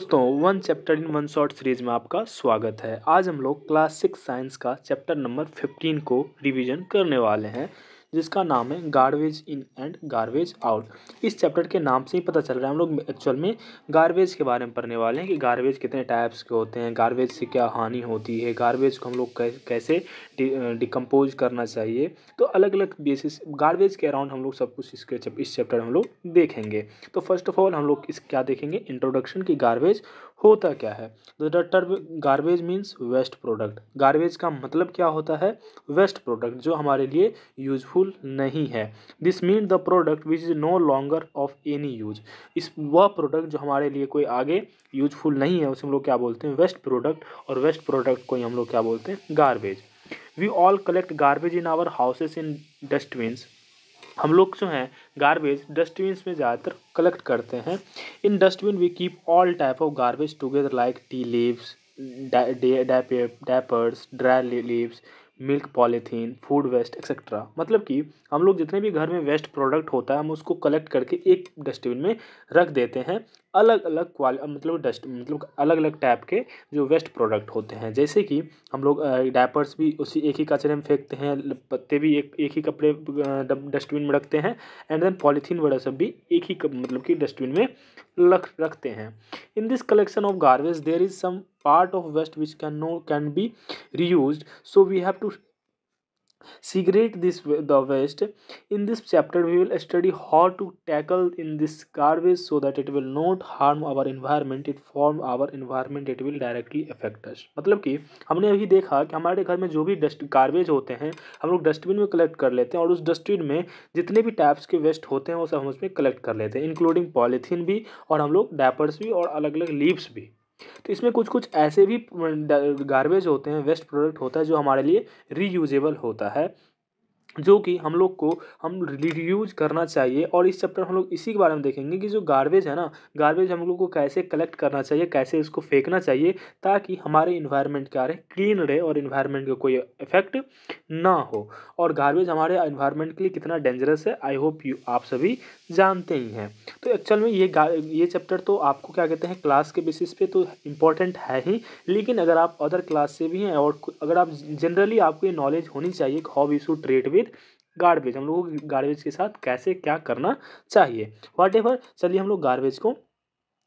दोस्तों, one chapter in one short series में आपका स्वागत है। आज हम लोग क्लास सिक्स साइंस का चैप्टर नंबर फिफ्टीन को रिवीजन करने वाले हैं। जिसका नाम है garbage in and garbage out इस चैप्टर के नाम से ही पता चल रहा है, हम लोग एक्चुअल में गार्बेज के बारे में पढ़ने वाले हैं कि गार्बेज कितने टाइप्स के होते हैं गार्बेज से क्या हानि होती है गार्बेज को हम लोग कैसे डिकम्पोज करना चाहिए। तो अलग अलग बेसिस गार्बेज के अराउंड हम लोग सब कुछ इसके इस चैप्टर हम लोग देखेंगे। तो फ़र्स्ट ऑफ़ ऑल हम लोग इस क्या देखेंगे? इंट्रोडक्शन की गार्बेज होता क्या है? The term garbage means waste product garbage का मतलब क्या होता है? वेस्ट प्रोडक्ट जो हमारे लिए यूजफुल नहीं है। This mean the product which is no longer of any use इस, वह प्रोडक्ट जो हमारे लिए कोई आगे यूजफुल नहीं है, उसे हम लोग क्या बोलते हैं? वेस्ट प्रोडक्ट और वेस्ट प्रोडक्ट को ही हम लोग क्या बोलते हैं? Garbage we all collect garbage in our houses in dustbins हम लोग जो हैं गारबेज डस्टबिन में ज़्यादातर कलेक्ट करते हैं। In dustbin we keep all type of garbage together like tea leaves diapers dry leaves milk polythene food waste etcetera मतलब कि हम लोग जितने भी घर में वेस्ट प्रोडक्ट होता है, हम उसको कलेक्ट करके एक डस्टबिन में रख देते हैं। अलग अलग क्वाल मतलब डस्ट मतलब अलग अलग टाइप के जो वेस्ट प्रोडक्ट होते हैं। जैसे कि हम लोग डायपर्स भी उसी एक ही कचरे में फेंकते हैं पत्ते भी एक एक ही कपड़े डस्टबिन में रखते हैं एंड देन पॉलीथीन वगैरह सब भी एक ही मतलब कि डस्टबिन में रख रखते हैं। In this collection of garbage there is some part of waste which can no, can be reused. So, we have to segregate this the waste in this chapter we will study how to tackle in this garbage so that it will not harm our environment it form our environment it will directly affect us मतलब कि हमने अभी देखा कि हमारे घर में जो भी डस्ट गार्बेज होते हैं, हम लोग डस्टबिन में कलेक्ट कर लेते हैं और उस डस्टबिन में जितने भी टाइप्स के वेस्ट होते हैं, वो सब हम उसमें कलेक्ट कर लेते हैं इंक्लूडिंग पॉलीथीन भी और हम लोग डैपर्स भी और अलग अलग लीव्स भी। तो इसमें कुछ कुछ ऐसे भी गार्बेज होते हैं वेस्ट प्रोडक्ट होता है, जो हमारे लिए रीयूजेबल होता है। जो कि हम लोग को, हम रीयूज करना चाहिए और इस चैप्टर हम लोग इसी के बारे में देखेंगे कि जो गार्बेज है ना गार्बेज हम लोग को कैसे कलेक्ट करना चाहिए, कैसे इसको फेंकना चाहिए ताकि हमारे इन्वायरमेंट क्या रहे क्लीन रहे और इन्वायरमेंट का कोई इफ़ेक्ट ना हो। और गार्बेज हमारे इन्वायरमेंट के लिए कितना डेंजरस है आई होप यू आप सभी जानते ही हैं। तो एक्चुअल में ये ये चैप्टर तो आपको क्या कहते हैं क्लास के बेसिस पे तो इम्पोर्टेंट है ही, लेकिन अगर आप अदर क्लास से भी हैं और अगर आप जनरली आपको ये नॉलेज होनी चाहिए how we trade trade with garbage हम लोगों को गार्बेज के साथ कैसे क्या करना चाहिए? वाट एवर चलिए हम लोग गार्बेज को,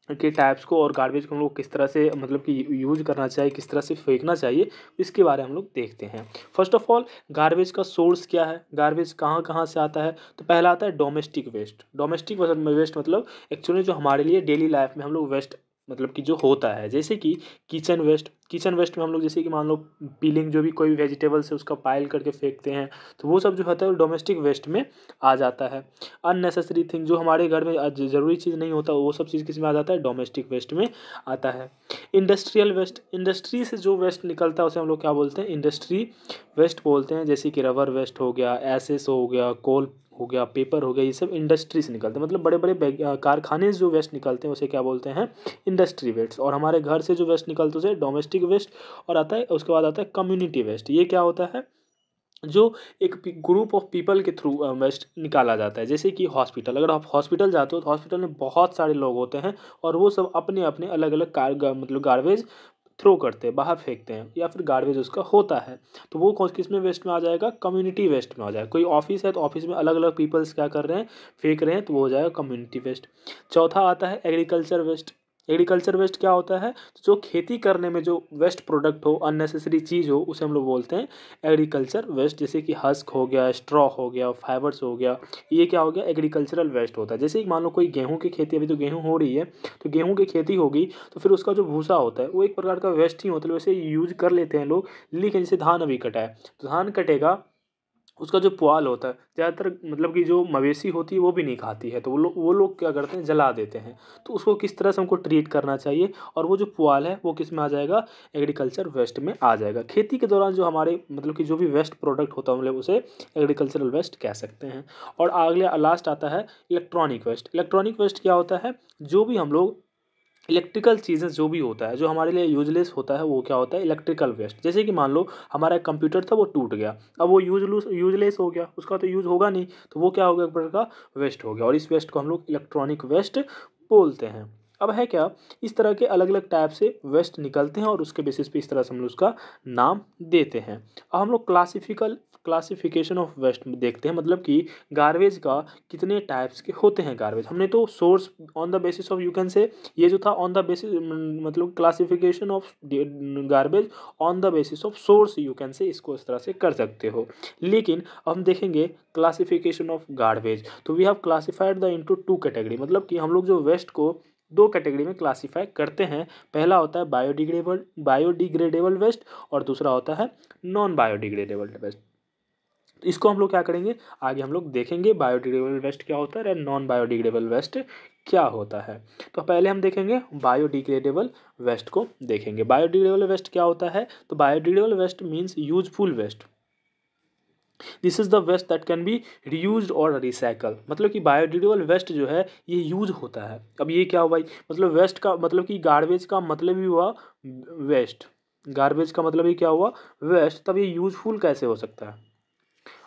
के टाइप्स को और गार्बेज को हम लोग किस तरह से मतलब कि यूज़ करना चाहिए, किस तरह से फेंकना चाहिए, इसके बारे में हम लोग देखते हैं। फ़र्स्ट ऑफ़ ऑल गार्बेज का सोर्स क्या है? गार्बेज कहाँ कहाँ से आता है? तो पहला आता है डोमेस्टिक वेस्ट डोमेस्टिक वेस्ट मतलब एक्चुअली जो हमारे लिए डेली लाइफ में हम लोग वेस्ट मतलब कि जो होता है, जैसे कि किचन वेस्ट किचन वेस्ट में हम लोग जैसे कि मान लो पीलिंग जो भी कोई भी वेजिटेबल्स है उसका पाइल करके फेंकते हैं तो वो सब जो होता है वो डोमेस्टिक वेस्ट में आ जाता है। अननेसेसरी थिंग जो हमारे घर में ज़रूरी चीज़ नहीं होता, वो सब चीज़ किसमें आ जाता है? डोमेस्टिक वेस्ट में आता है। इंडस्ट्रियल वेस्ट, इंडस्ट्री से जो वेस्ट निकलता है उसे हम लोग क्या बोलते हैं? इंडस्ट्री वेस्ट बोलते हैं, जैसे कि रबर वेस्ट हो गया, एसेस हो गया, कोल हो गया, पेपर हो गया, ये सब इंडस्ट्री से निकलते हैं। मतलब बड़े बड़े कारखाने से जो वेस्ट निकलते हैं उसे क्या बोलते हैं? Industry waste. और हमारे घर से जो वेस्ट निकलते हैं उसे डोमेस्टिक वेस्ट और आता है, उसके बाद आता है कम्युनिटी वेस्ट ये क्या होता है? जो एक ग्रुप ऑफ़ पीपल के थ्रू वेस्ट निकाला जाता है। जैसे कि हॉस्पिटल अगर आप हॉस्पिटल जाते हो तो हॉस्पिटल में बहुत सारे लोग होते हैं और वो सब अपने अपने अलग अलग कार मतलब गार्बेज थ्रो करते हैं, बाहर फेंकते हैं या फिर गार्बेज उसका होता है। तो वो किसमें वेस्ट में आ जाएगा? कम्युनिटी वेस्ट में आ जाएगा। कोई ऑफ़िस है तो ऑफ़िस में अलग अलग पीपल्स क्या कर रहे हैं, फेंक रहे हैं तो वो हो जाएगा कम्युनिटी वेस्ट चौथा आता है एग्रीकल्चर वेस्ट एग्रीकल्चर वेस्ट क्या होता है? जो खेती करने में जो वेस्ट प्रोडक्ट हो, अननेसेसरी चीज़ हो, उसे हम लोग बोलते हैं एग्रीकल्चर वेस्ट। जैसे कि हस्क हो गया, स्ट्रॉ हो गया, फाइबर्स हो गया, ये क्या हो गया? एग्रीकल्चरल वेस्ट होता है। जैसे कि मान लो कोई गेहूँ की खेती, अभी तो गेहूँ हो रही है तो गेहूँ की खेती होगी तो फिर उसका जो भूसा होता है, वो एक प्रकार का वेस्ट ही होता है। वैसे यूज़ कर लेते हैं लोग, लेकिन जैसे धान अभी कटा है तो धान कटेगा उसका जो पुआल होता है, ज़्यादातर मतलब कि जो मवेशी होती है, वो भी नहीं खाती है तो वो लोग वो लोग क्या करते हैं, जला देते हैं। तो उसको किस तरह से हमको ट्रीट करना चाहिए और वो जो पुआल है, वो किसमें आ जाएगा? एग्रीकल्चर वेस्ट में आ जाएगा। खेती के दौरान जो हमारे मतलब कि जो भी वेस्ट प्रोडक्ट होता है मतलब उसे एग्रीकल्चरल वेस्ट कह सकते हैं। और अगले लास्ट आता है इलेक्ट्रॉनिक वेस्ट। इलेक्ट्रॉनिक वेस्ट क्या होता है? जो भी हम लोग इलेक्ट्रिकल चीज़ें जो भी होता है, जो हमारे लिए यूजलेस होता है, वो क्या होता है? इलेक्ट्रिकल वेस्ट जैसे कि मान लो, हमारा एक कंप्यूटर था, वो टूट गया। अब वो यूज़ यूजलेस हो गया। उसका तो यूज़ होगा नहीं तो वो क्या हो गया? एक प्रकार का वेस्ट हो गया। और इस वेस्ट को हम लोग इलेक्ट्रॉनिक वेस्ट बोलते हैं। अब है क्या? इस तरह के अलग अलग टाइप से वेस्ट निकलते हैं और उसके बेसिस पे इस तरह से हम लोग उसका नाम देते हैं। अब हम लोग क्लासिफिकल क्लासिफिकेशन ऑफ़ वेस्ट देखते हैं मतलब कि गार्बेज का कितने टाइप्स के होते हैं गार्बेज हमने तो source on the basis of you can say ये जो था ऑन द बेसिस मतलब classification of garbage on the basis of source you can say इसको इस तरह से कर सकते हो। लेकिन हम देखेंगे क्लासिफिकेशन ऑफ़ गार्बेज तो we have classified the into two category मतलब कि हम लोग जो वेस्ट को दो कैटेगरी में क्लासीफाई करते हैं। पहला होता है बायोडिग्रेडेबल बायोडिग्रेडेबल वेस्ट और दूसरा होता है नॉन बायोडिग्रेडेबल वेस्ट इसको हम लोग क्या करेंगे? आगे हम लोग देखेंगे बायोडिग्रेडेबल वेस्ट क्या होता है एंड नॉन बायोडिग्रेडेबल वेस्ट क्या होता है। तो पहले हम देखेंगे बायोडिग्रेडेबल वेस्ट को देखेंगे। बायोडिग्रेडेबल वेस्ट क्या होता है? तो biodegradable waste means useful waste this is the waste that can be reuse और रिसाइकल मतलब कि बायोडिग्रेडेबल वेस्ट जो है, ये यूज़ होता है। अब ये क्या हुआ? मतलब वेस्ट का मतलब कि गार्बेज का मतलब ही हुआ वेस्ट गार्बेज का मतलब ही क्या हुआ? वेस्ट तब ये यूजफुल कैसे हो सकता है?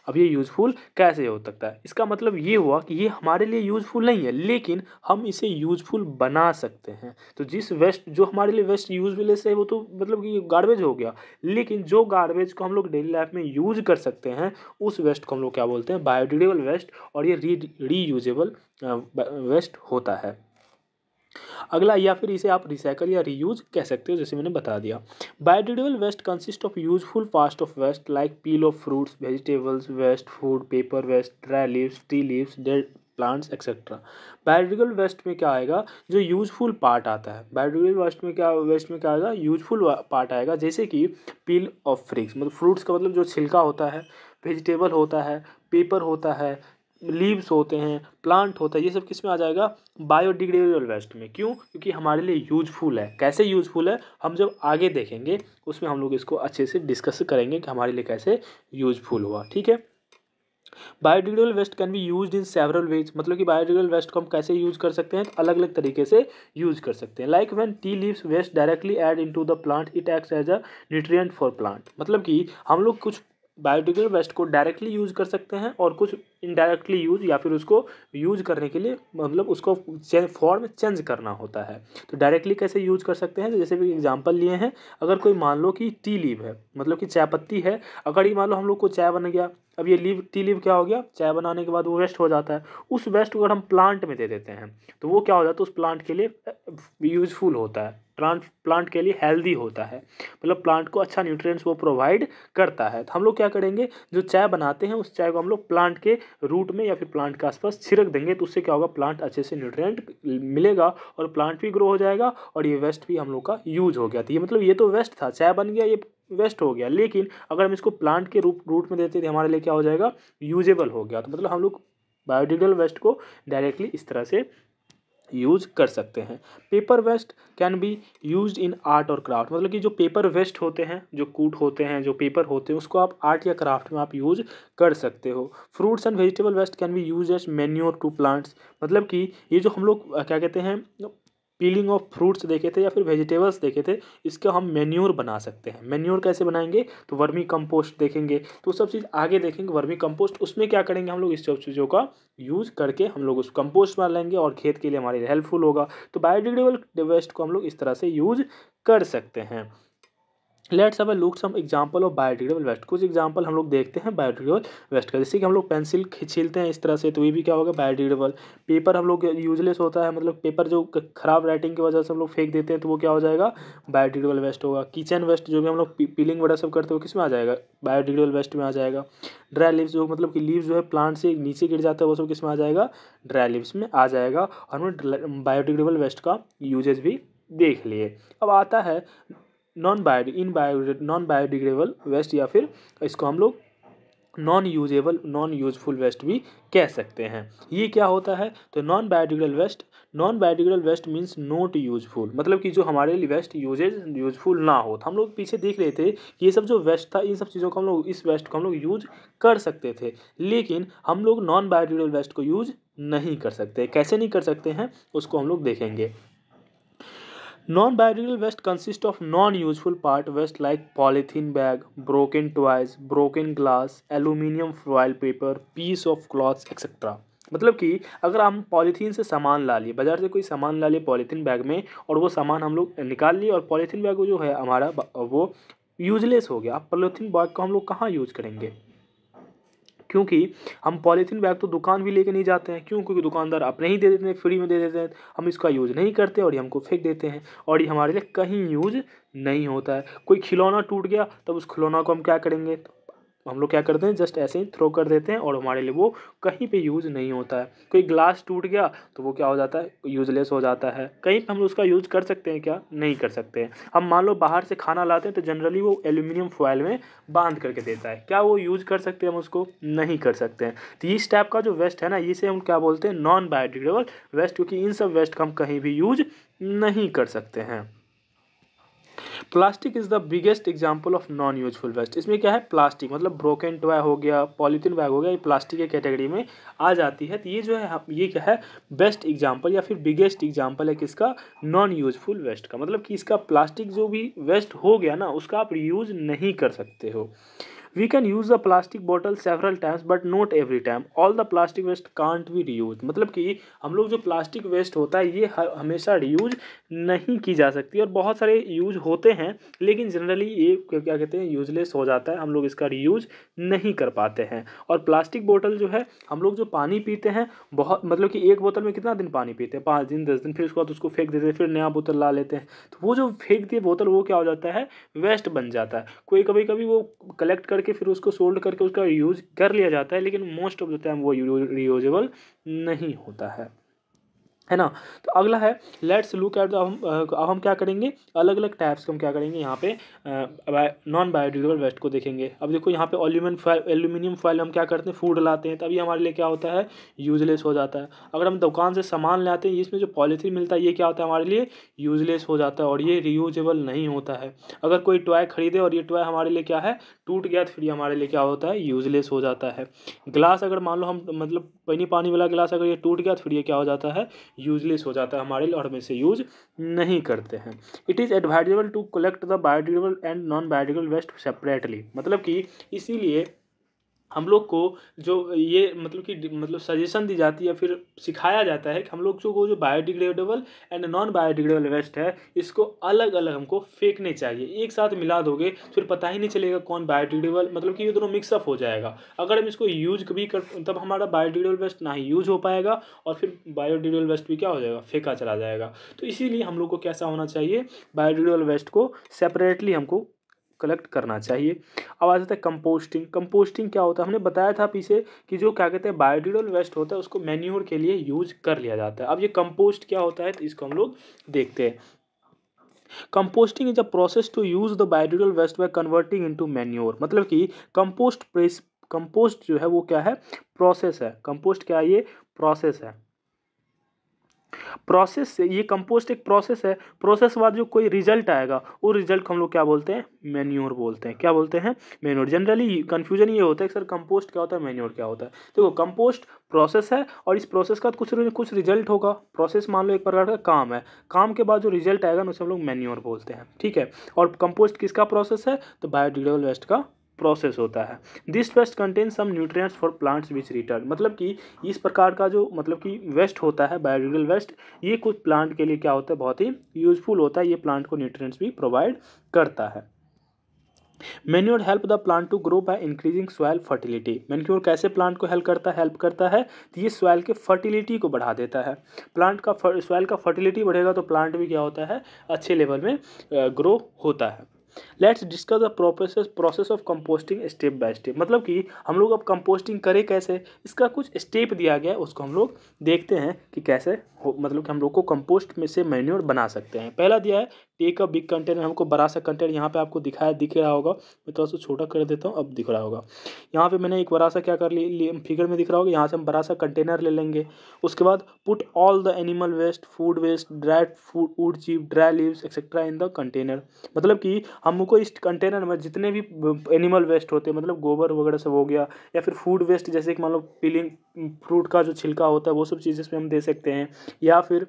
अब ये यूज़फुल कैसे हो सकता है? इसका मतलब ये हुआ कि ये हमारे लिए यूज़फुल नहीं है, लेकिन हम इसे यूज़फुल बना सकते हैं। तो जिस वेस्ट जो हमारे लिए वेस्ट यूजफुल है, वो तो मतलब कि गार्बेज हो गया। लेकिन जो गार्बेज को हम लोग डेली लाइफ में यूज़ कर सकते हैं, उस वेस्ट को हम लोग क्या बोलते हैं? बायोडिग्रेडेबल वेस्ट और ये री वेस्ट होता है। अगला, या फिर इसे आप रिसाइकल या रीयूज कह सकते हो, जैसे मैंने बता दिया। Biodegradable waste consist of useful past of waste like peel of fruits vegetables waste food paper waste dry leaves tea leaves dead plants etcetera biodegradable waste में क्या आएगा? जो यूजफुल पार्ट आता है। बायोडिग्रेडेबल वेस्ट में क्या वेस्ट में क्या आएगा? यूजफुल पार्ट आएगा, जैसे कि पील ऑफ़ फ्रिक्स मतलब फ्रूट्स का मतलब जो छिलका होता है वेजिटेबल होता है पेपर होता है लीव्स होते हैं प्लांट होता है, ये सब किसमें आ जाएगा? बायोडिग्रेडेबल वेस्ट में। क्यों? क्योंकि हमारे लिए यूजफुल है। कैसे यूजफुल है? हम जब आगे देखेंगे, उसमें हम लोग इसको अच्छे से डिस्कस करेंगे कि हमारे लिए कैसे यूजफुल हुआ, ठीक है? Biodegradable waste can be use in several ways मतलब कि बायोडिग्रेडेबल वेस्ट को हम कैसे यूज़ कर सकते हैं? तो अलग अलग तरीके से यूज़ कर सकते हैं। Like when tea leaves waste directly add into the plant it acts as a nutrient for plant मतलब कि हम लोग कुछ बायोडिग्रेडेबल वेस्ट को डायरेक्टली यूज़ कर सकते हैं और कुछ इनडायरेक्टली यूज़ या फिर उसको यूज़ करने के लिए मतलब उसको फॉर्म चेंज करना होता है। तो डायरेक्टली कैसे यूज़ कर सकते हैं? तो जैसे भी एग्जांपल लिए हैं, अगर कोई मान लो कि टी लीव है मतलब कि चाय पत्ती है, अगर ये मान लो हम लोग को चाय बन गया, अब ये लीव टी लीव क्या हो गया? चाय बनाने के बाद वो वेस्ट हो जाता है। उस वेस्ट को अगर हम प्लांट में दे देते हैं तो वो क्या हो जाता है? उस प्लांट के लिए यूजफुल होता है। प्लांट प्लांट के लिए हेल्दी होता है। मतलब प्लांट को अच्छा न्यूट्रिएंट्स वो प्रोवाइड करता है। तो हम लोग क्या करेंगे, जो चाय बनाते हैं, उस चाय को हम लोग प्लांट के रूट में या फिर प्लांट के आसपास छिड़क देंगे तो उससे क्या होगा, प्लांट अच्छे से न्यूट्रिएंट मिलेगा और प्लांट भी ग्रो हो जाएगा और ये वेस्ट भी हम लोग का यूज़ हो गया। तो ये मतलब ये तो वेस्ट था, चाय बन गया, ये वेस्ट हो गया। लेकिन अगर हम इसको प्लांट के रूप, रूट में देते थे हमारे लिए क्या हो जाएगा, यूजेबल हो गया। तो मतलब हम लोग बायोडिग्रेडेबल वेस्ट को डायरेक्टली इस तरह से यूज़ कर सकते हैं। Paper waste can be use in art और क्राफ्ट। मतलब कि जो पेपर वेस्ट होते हैं, जो कूट होते हैं, जो पेपर होते हैं, उसको आप आर्ट या क्राफ्ट में आप यूज़ कर सकते हो। Fruits and vegetable waste can be use as manure to plants. मतलब कि ये जो हम लोग क्या कहते हैं पीलिंग ऑफ़ फ्रूट्स देखे थे या फिर वेजिटेबल्स देखे थे, इसका हम मेन्योर बना सकते हैं। मेन्योर कैसे बनाएँगे? तो वर्मी कंपोस्ट देखेंगे। तो सब चीज़ आगे देखेंगे, वर्मी कंपोस्ट। उसमें क्या करेंगे हम लोग? इस सब चीज़ों का यूज़ करके हम लोग उस कंपोस्ट बना लेंगे और खेत के लिए हमारे हेल्पफुल होगा। तो बायोडिग्रेडेबल वेस्ट को हम लोग इस तरह से यूज़ कर सकते हैं। Let's have look some example of biodegradable waste कुछ एग्जांपल हम लोग देखते हैं बायोडिग्रेडेबल वेस्ट का। जैसे कि हम लोग पेंसिल छीलते हैं इस तरह से तो ये भी क्या होगा? बायोडिग्रेडेबल पेपर हम लोग यूजलेस होता है मतलब पेपर जो खराब राइटिंग की वजह से हम लोग फेंक देते हैं तो वो क्या हो जाएगा? बायोडिग्रेडेबल वेस्ट होगा। किचन वेस्ट जो भी हम लोग पीलिंग वगैरह सब करते हो किसमें आ जाएगा? बायोडिग्रेडेबल वेस्ट में आ जाएगा। ड्राई लीव्स जो मतलब कि लीव्स जो है प्लांट से नीचे गिर जाता है, वो सब किसमें आ जाएगा? ड्राई लीव्स में आ जाएगा। और हमने बायोडिग्रेडेबल वेस्ट का यूजेज भी देख लिए। अब आता है non bio in bio non biodegradable waste या फिर इसको हम लोग non usable non useful waste भी कह सकते हैं। ये क्या होता है? तो non biodegradable waste non biodegradable waste means not useful मतलब कि जो हमारे लिए वेस्ट यूजेज यूजफुल ना हो। तो हम लोग पीछे देख रहे थे कि ये सब जो वेस्ट था, इन सब चीज़ों को हम लोग, इस वेस्ट को हम लोग यूज़ कर सकते थे। लेकिन हम लोग नॉन बायोडिग्रेबल वेस्ट को यूज़ नहीं कर सकते। कैसे नहीं कर सकते हैं? उसको हम लोग देखेंगे। Non biodegradable waste consist of non useful part waste like polythene bag broken toys broken glass aluminium foil paper piece of cloth etcetera मतलब कि अगर हम पॉलीथीन से सामान ला लिए, बाज़ार से कोई सामान ला लिए पॉलीथीन बैग में, और वो सामान हम लोग निकाल लिए, और पॉलीथीन बैग जो है हमारा, वो यूजलेस हो गया। अब पॉलीथीन बैग को हम लोग कहाँ यूज़ करेंगे? क्योंकि हम पॉलीथीन बैग तो दुकान भी लेके नहीं जाते हैं। क्यों? क्योंकि दुकानदार अपने ही दे देते हैं, फ्री में दे देते हैं। हम इसका यूज़ नहीं करते और ये हमको फेंक देते हैं और ये हमारे लिए कहीं यूज़ नहीं होता है। कोई खिलौना टूट गया, तब उस खिलौना को हम क्या करेंगे? हम लोग क्या करते हैं, जस्ट ऐसे ही थ्रो कर देते हैं और हमारे लिए वो कहीं पे यूज़ नहीं होता है। कोई ग्लास टूट गया तो वो क्या हो जाता है? यूज़लेस हो जाता है। कहीं पे हम उसका यूज़ कर सकते हैं क्या? नहीं कर सकते हैं। हम मान लो बाहर से खाना लाते हैं तो जनरली वो एल्यूमिनियम फॉयल में बाँध करके देता है। क्या वो यूज़ कर सकते हैं हम उसको? नहीं कर सकते हैं। तो इस टाइप का जो वेस्ट है ना, इसे हम क्या बोलते हैं? नॉन बायोडिग्रेडेबल वेस्ट क्योंकि इन सब वेस्ट का हम कहीं भी यूज़ नहीं कर सकते हैं। Plastic is the biggest example of non useful waste इसमें क्या है? प्लास्टिक मतलब ब्रोकन टॉय हो गया पॉलीथीन बैग हो गया, ये प्लास्टिक के कैटेगरी में आ जाती है। तो ये जो है ये क्या है? बेस्ट एग्ज़ाम्पल या फिर बिगेस्ट एग्ज़ाम्पल है किसका नॉन यूजफुल वेस्ट का। मतलब कि इसका प्लास्टिक जो भी वेस्ट हो गया ना, उसका आप यूज़ नहीं कर सकते हो। We can use the plastic bottle several times but not every time all the plastic waste can't be reuse मतलब कि हम लोग जो प्लास्टिक वेस्ट होता है, ये हमेशा रीयूज नहीं की जा सकती और बहुत सारे यूज़ होते हैं, लेकिन जनरली ये क्या कहते हैं यूजलेस हो जाता है। हम लोग इसका रीयूज नहीं कर पाते हैं। और प्लास्टिक बोतल जो है, हम लोग जो पानी पीते हैं, बहुत मतलब कि एक बोतल में कितना दिन पानी पीते हैं? पाँच दिन, दस दिन, फिर उसके बाद उसको फेंक देते हैं, फिर नया बोतल ला लेते हैं। तो वो जो फेंक दिए बोतल वो क्या हो जाता है? वेस्ट बन जाता है। कोई कभी कभी वो कलेक्ट करके फिर उसको सोल्ड करके उसका यूज़ कर लिया जाता है, लेकिन मोस्ट ऑफ़ द टाइम वो रीयूजेबल नहीं होता है। है ना? तो अगला है लेट्स लुक एट अब अब हम क्या करेंगे? अलग अलग टाइप्स को हम क्या करेंगे? यहाँ पे नॉन बायोडिग्रेडेबल वेस्ट को देखेंगे। अब देखो, यहाँ पे एल्यूमिनियम फॉयल एल्यूमिनियम फॉयल हम क्या करते हैं? फ़ूड लाते हैं, तभी हमारे लिए क्या होता है? यूजलेस हो जाता है। अगर हम दुकान से सामान लाते हैं, इसमें जो पॉलीथीन मिलता है, ये क्या होता है हमारे लिए? यूजलेस हो जाता है और ये रीयूजेबल नहीं होता है। अगर कोई टॉय खरीदे और ये टॉय हमारे लिए क्या है? टूट गया तो फिर हमारे लिए क्या होता है? यूजलेस हो जाता है। ग्लास अगर मान लो हम मतलब पानी पानी वाला गिलास अगर ये टूट गया तो फिर ये क्या हो जाता है? यूजलेस हो जाता है हमारे लिए और हम इसे यूज़ नहीं करते हैं। It is advisable to collect the biodegradable and non biodegradable waste separately मतलब कि इसीलिए हम लोग को जो ये मतलब कि मतलब सजेशन दी जाती है, फिर सिखाया जाता है कि हम लोग को जो biodegradable and non biodegradable waste है, इसको अलग अलग हमको फेंकने चाहिए। एक साथ मिला दोगे, फिर पता ही नहीं चलेगा कौन बायोडिग्रेडेबल मतलब कि ये दोनों मिक्सअप हो जाएगा। अगर हम इसको यूज़ भी कर, तब हमारा बायोडिग्रेडेबल वेस्ट ना ही यूज़ हो पाएगा और फिर बायोडिग्रेडेबल वेस्ट भी क्या हो जाएगा, फेंका चला जाएगा। तो इसीलिए हम लोग को कैसा होना चाहिए बायोडिग्रेडेबल वेस्ट को सेपरेटली हमको कलेक्ट करना चाहिए। अब आ जाता है कंपोस्टिंग कंपोस्टिंग क्या होता है? हमने बताया था पीछे कि जो क्या कहते हैं बायोडिडल वेस्ट होता है, उसको मैन्योर के लिए यूज़ कर लिया जाता है। अब ये कंपोस्ट क्या होता है तो इसको हम लोग देखते हैं। Composting is a process to use the बायोडिडल waste by converting into manure मतलब कि कंपोस्ट प्रेस कंपोस्ट जो है, वो क्या है? प्रोसेस है। कंपोस्ट क्या है ये? प्रोसेस है। प्रोसेस से, ये कंपोस्ट एक प्रोसेस है। प्रोसेस के बाद जो कोई रिज़ल्ट आएगा, वो रिज़ल्ट को हम लोग क्या बोलते हैं? मेन्योर बोलते हैं। क्या बोलते हैं? मेन्योर जनरली कन्फ्यूज़न ये होता है कि सर कंपोस्ट क्या होता है मेन्योर क्या होता है? देखो कंपोस्ट प्रोसेस है और इस प्रोसेस का कुछ कुछ रिज़ल्ट होगा। प्रोसेस मान लो एक प्रकार का काम है। काम के बाद जो रिज़ल्ट आएगा ना उसे हम लोग मेन्योर बोलते हैं। ठीक है? और कंपोस्ट किसका प्रोसेस है? तो बायोडिग्रेडेबल वेस्ट का प्रोसेस होता है। This waste contain some nutrients for plants which return मतलब कि इस प्रकार का जो मतलब कि वेस्ट होता है बायोडिगल वेस्ट ये कुछ प्लांट के लिए क्या होता है, बहुत ही यूजफुल होता है, ये प्लांट को न्यूट्रिएंट्स भी प्रोवाइड करता है। Manure help the plant to grow by increasing soil fertility manure कैसे प्लांट को हेल्प करता है हेल्प करता है? तो ये सॉइल के फर्टिलिटी को बढ़ा देता है। प्लांट का सॉइल का फर्टिलिटी बढ़ेगा तो प्लांट भी क्या होता है, अच्छे लेवल में ग्रो होता है। Let's discuss the process process of composting step by step मतलब कि हम लोग अब कंपोस्टिंग करें कैसे? इसका कुछ स्टेप दिया गया है, उसको हम लोग देखते हैं कि कैसे हो मतलब कि हम लोग को कंपोस्ट में से मैन्योर बना सकते हैं। पहला दिया है टेक अ बिग कंटेनर हमको बड़ा सा कंटेनर यहाँ पे आपको दिखाया, दिख रहा होगा। मैं थोड़ा सा छोटा कर देता हूँ, अब दिख रहा होगा। यहाँ पे मैंने एक बड़ा सा क्या कर ली फिगर में दिख रहा होगा, यहाँ से हम बड़ा सा कंटेनर ले लेंगे। उसके बाद put all the animal waste food waste dried food wood chip dry leaves etcetera in the container मतलब कि हमको इस कंटेनर में जितने भी एनिमल वेस्ट होते हैं मतलब गोबर वगैरह सब हो गया, या फिर फ़ूड वेस्ट जैसे कि मान लो पीलिंग फ्रूट का जो छिलका होता है, वो सब चीज़ें इसमें हम दे सकते हैं, या फिर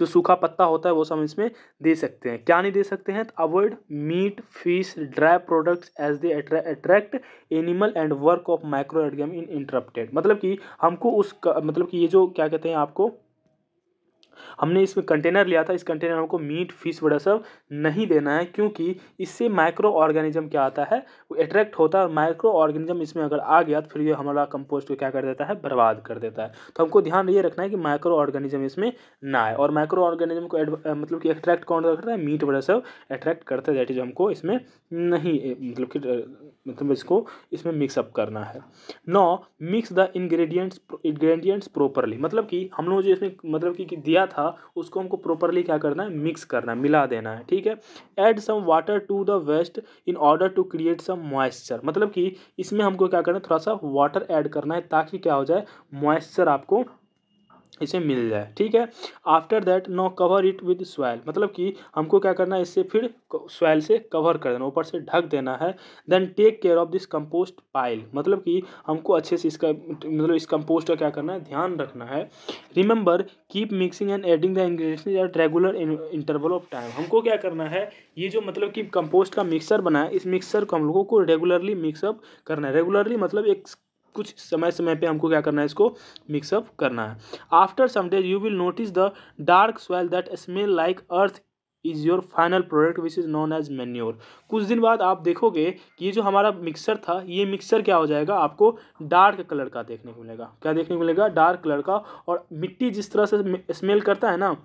जो सूखा पत्ता होता है, वो सब इसमें दे सकते हैं। क्या नहीं दे सकते हैं? Avoid meat fish dry products as they attract animal and work of micro एडगम in interrupted मतलब कि हमको उस मतलब कि ये जो, क्या कहते हैं आपको हमने इसमें कंटेनर लिया था, इस कंटेनर को मीट फ़िश वगैरह सब नहीं देना है, क्योंकि इससे माइक्रो ऑर्गेनिज्म क्या आता है, वो अट्रैक्ट होता है और माइक्रो ऑर्गेनिज्म इसमें अगर आ गया तो फिर ये हमारा कंपोस्ट को क्या कर देता है, बर्बाद कर देता है। तो हमको ध्यान ये रखना है कि माइक्रो ऑर्गेनिज्म इसमें ना आए और माइक्रो ऑर्गेनिज्म को मतलब कि अट्रैक्ट कौन करता है मीट वगैरह सब अट्रैक्ट करते हैं दैट इज़ हमको इसमें नहीं मतलब कि मतलब इसको इसमें मिक्सअप करना है। Now mix the ingredients ingredients properly मतलब कि हम लोग जो इसमें मतलब कि दिया था, उसको हमको प्रॉपरली क्या करना है मिक्स करना है, मिला देना है, ठीक है? Add some water to the waste in order to create some moisture मतलब कि इसमें हमको क्या करना है, थोड़ा सा वाटर ऐड करना है, ताकि क्या हो जाए मॉइस्चर आपको इसे मिल जाए, ठीक है? After that now cover it with soil मतलब कि हमको क्या करना है, इससे फिर सॉइल से कवर कर देना, ऊपर से ढक देना है then take care of this compost pile मतलब कि हमको अच्छे से इसका मतलब इस कंपोस्ट का क्या करना है, ध्यान रखना है। Remember keep mixing and adding the ingredients at regular interval of time हमको क्या करना है, ये जो मतलब कि कंपोस्ट का मिक्सर बना है, इस मिक्सर को हम लोगों को रेगुलरली मिक्सअप करना है। रेगुलरली मतलब एक कुछ समय समय पे हमको क्या करना है, इसको मिक्सअप करना है। After some days you will notice the dark soil that smell like earth is your final product which is known as manure कुछ दिन बाद आप देखोगे कि ये जो हमारा मिक्सर था, ये मिक्सर क्या हो जाएगा? आपको डार्क कलर का देखने को मिलेगा। क्या देखने को मिलेगा? डार्क कलर का। और मिट्टी जिस तरह से स्मेल करता है ना,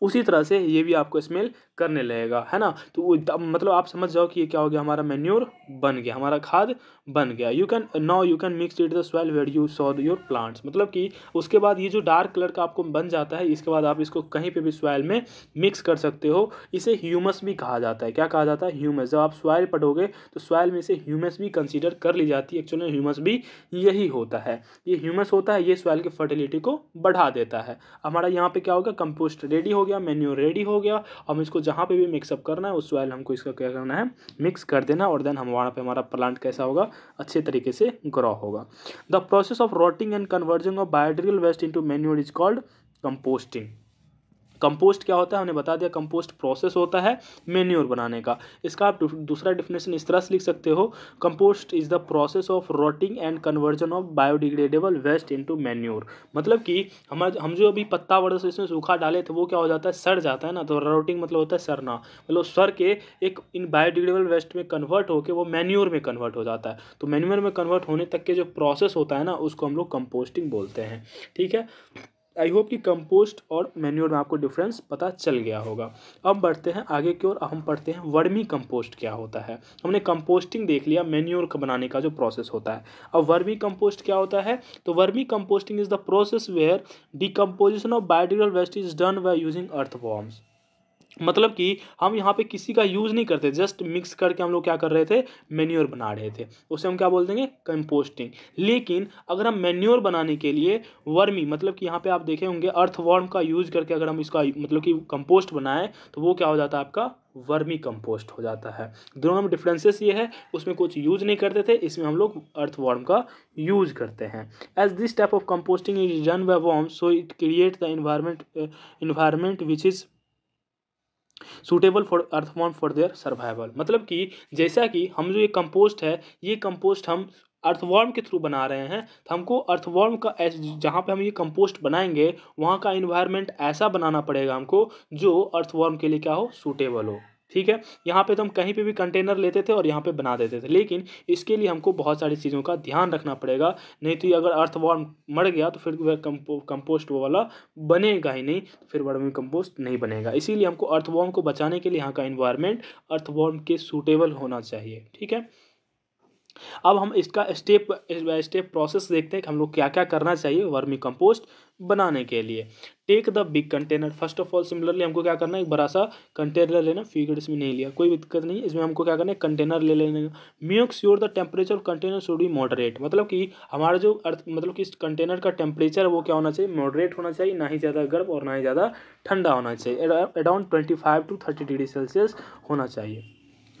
उसी तरह से ये भी आपको स्मेल करने लगेगा, है ना? तो मतलब आप समझ जाओ कि ये क्या हो गया? हमारा मेन्योर बन गया। हमारा खाद बन गया। You can now you can mix it the soil where you sow your plants मतलब कि उसके बाद ये जो डार्क कलर का आपको बन जाता है, इसके बाद आप इसको कहीं पे भी सॉइल में मिक्स कर सकते हो। इसे ह्यूमस भी कहा जाता है। क्या कहा जाता है? ह्यूमस जब आप सॉइल पढ़ोगे तो सॉइल में इसे ह्यूमस भी कंसिडर कर ली जाती है। एक्चुअली ह्यूमस भी यही होता है। ये ह्यूमस होता है, ये सॉइल की फर्टिलिटी को बढ़ा देता है। हमारा यहाँ पर क्या होगा कंपोस्ट रेडी हो गया मेन्यू रेडी हो गया। हम इसको जहाँ पर भी मिक्सअप करना है, उस सॉइल हमको इसका क्या करना है? मिक्स कर देना और देन हम वहाँ पे हमारा प्लांट कैसा होगा? अच्छे तरीके से ग्रो होगा। The process of rotting and converting of biodegradable waste into manure is called composting compost क्या होता है? हमने बता दिया कंपोस्ट प्रोसेस होता है मेन्योर बनाने का। इसका आप दूसरा डिफिनेशन इस तरह से लिख सकते हो। Compost is the process of rotting and conversion of biodegradable waste into manure मतलब कि हम हम जो अभी पत्ता वगैरह से इसमें सूखा डाले थे वो क्या हो जाता है? सड़ जाता है ना? तो रोटिंग मतलब होता है सरना। मतलब सर के एक, इन बायोडिग्रेडेबल वेस्ट में कन्वर्ट होकर वो मैन्योर में कन्वर्ट हो जाता है। तो मैन्योर में कन्वर्ट होने तक के जो प्रोसेस होता है ना, उसको हम लोग कंपोस्टिंग बोलते हैं। ठीक है? आई होप कि कंपोस्ट और मैन्योर में आपको डिफरेंस पता चल गया होगा। अब बढ़ते हैं आगे की ओर। हम पढ़ते हैं वर्मी कंपोस्ट क्या होता है। हमने कंपोस्टिंग देख लिया मैन्योर का बनाने का जो प्रोसेस होता है। अब वर्मी कंपोस्ट क्या होता है? तो vermi composting is the process where decomposition of biodegradable waste is done by using earth worms मतलब कि हम यहाँ पे किसी का यूज़ नहीं करते जस्ट मिक्स करके हम लोग क्या कर रहे थे मेन्योर बना रहे थे। उसे हम क्या बोल देंगे कंपोस्टिंग लेकिन अगर हम मेन्योर बनाने के लिए वर्मी मतलब कि यहाँ पे आप देखे होंगे अर्थ वॉर्म का यूज़ करके अगर हम इसका मतलब कि कंपोस्ट बनाएँ तो वो क्या हो जाता है आपका? वर्मी कंपोस्ट हो जाता है। दोनों में डिफरेंसेस ये है, उसमें कुछ यूज़ नहीं करते थे, इसमें हम लोग अर्थ वॉर्म का यूज़ करते हैं। As this type of composting is done by worm so it create the environment environment which is suitable for earthworm for their survival मतलब कि जैसा कि हम जो ये कंपोस्ट है, ये कंपोस्ट हम अर्थवॉर्म के थ्रू बना रहे हैं तो हमको अर्थवॉर्म का जहाँ पे हम ये कंपोस्ट बनाएँगे, वहाँ का इन्वायरमेंट ऐसा बनाना पड़ेगा हमको, जो अर्थवॉर्म के लिए क्या हो सूटेबल हो। ठीक है? यहाँ पे तो हम कहीं पे भी कंटेनर लेते थे और यहाँ पे बना देते थे। लेकिन इसके लिए हमको बहुत सारी चीज़ों का ध्यान रखना पड़ेगा, नहीं तो ये अगर अर्थ अर्थवॉर्म मर गया तो फिर वह कंपो कंपोस्ट वाला बनेगा ही नहीं तो फिर वर्मी कंपोस्ट नहीं बनेगा। इसीलिए हमको अर्थ अर्थवॉर्म को बचाने के लिए यहाँ का इन्वायरमेंट अर्थ अर्थवॉर्म के सूटेबल होना चाहिए। ठीक है? अब हम इसका स्टेप बाय स्टेप प्रोसेस देखते हैं कि हम लोग क्या क्या करना चाहिए वर्मी कंपोस्ट बनाने के लिए। Take the big container first of all similarly हमको क्या करना है? एक बड़ा सा कंटेनर लेना। फिगर इसमें नहीं लिया। कोई दिक्कत नहीं। इसमें हमको क्या करना है? कंटेनर ले लेने। Make sure the temperature container should be moderate मतलब कि हमारा जो अर्थ मतलब कि इस कंटेनर का टेम्परेचर वो क्या होना चाहिए? मॉडरेट होना चाहिए। ना ही ज़्यादा गर्म और ना ही ज़्यादा ठंडा होना चाहिए। Around twenty five to thirty degree Celsius होना चाहिए।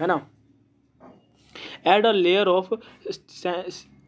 है ना? Add a layer of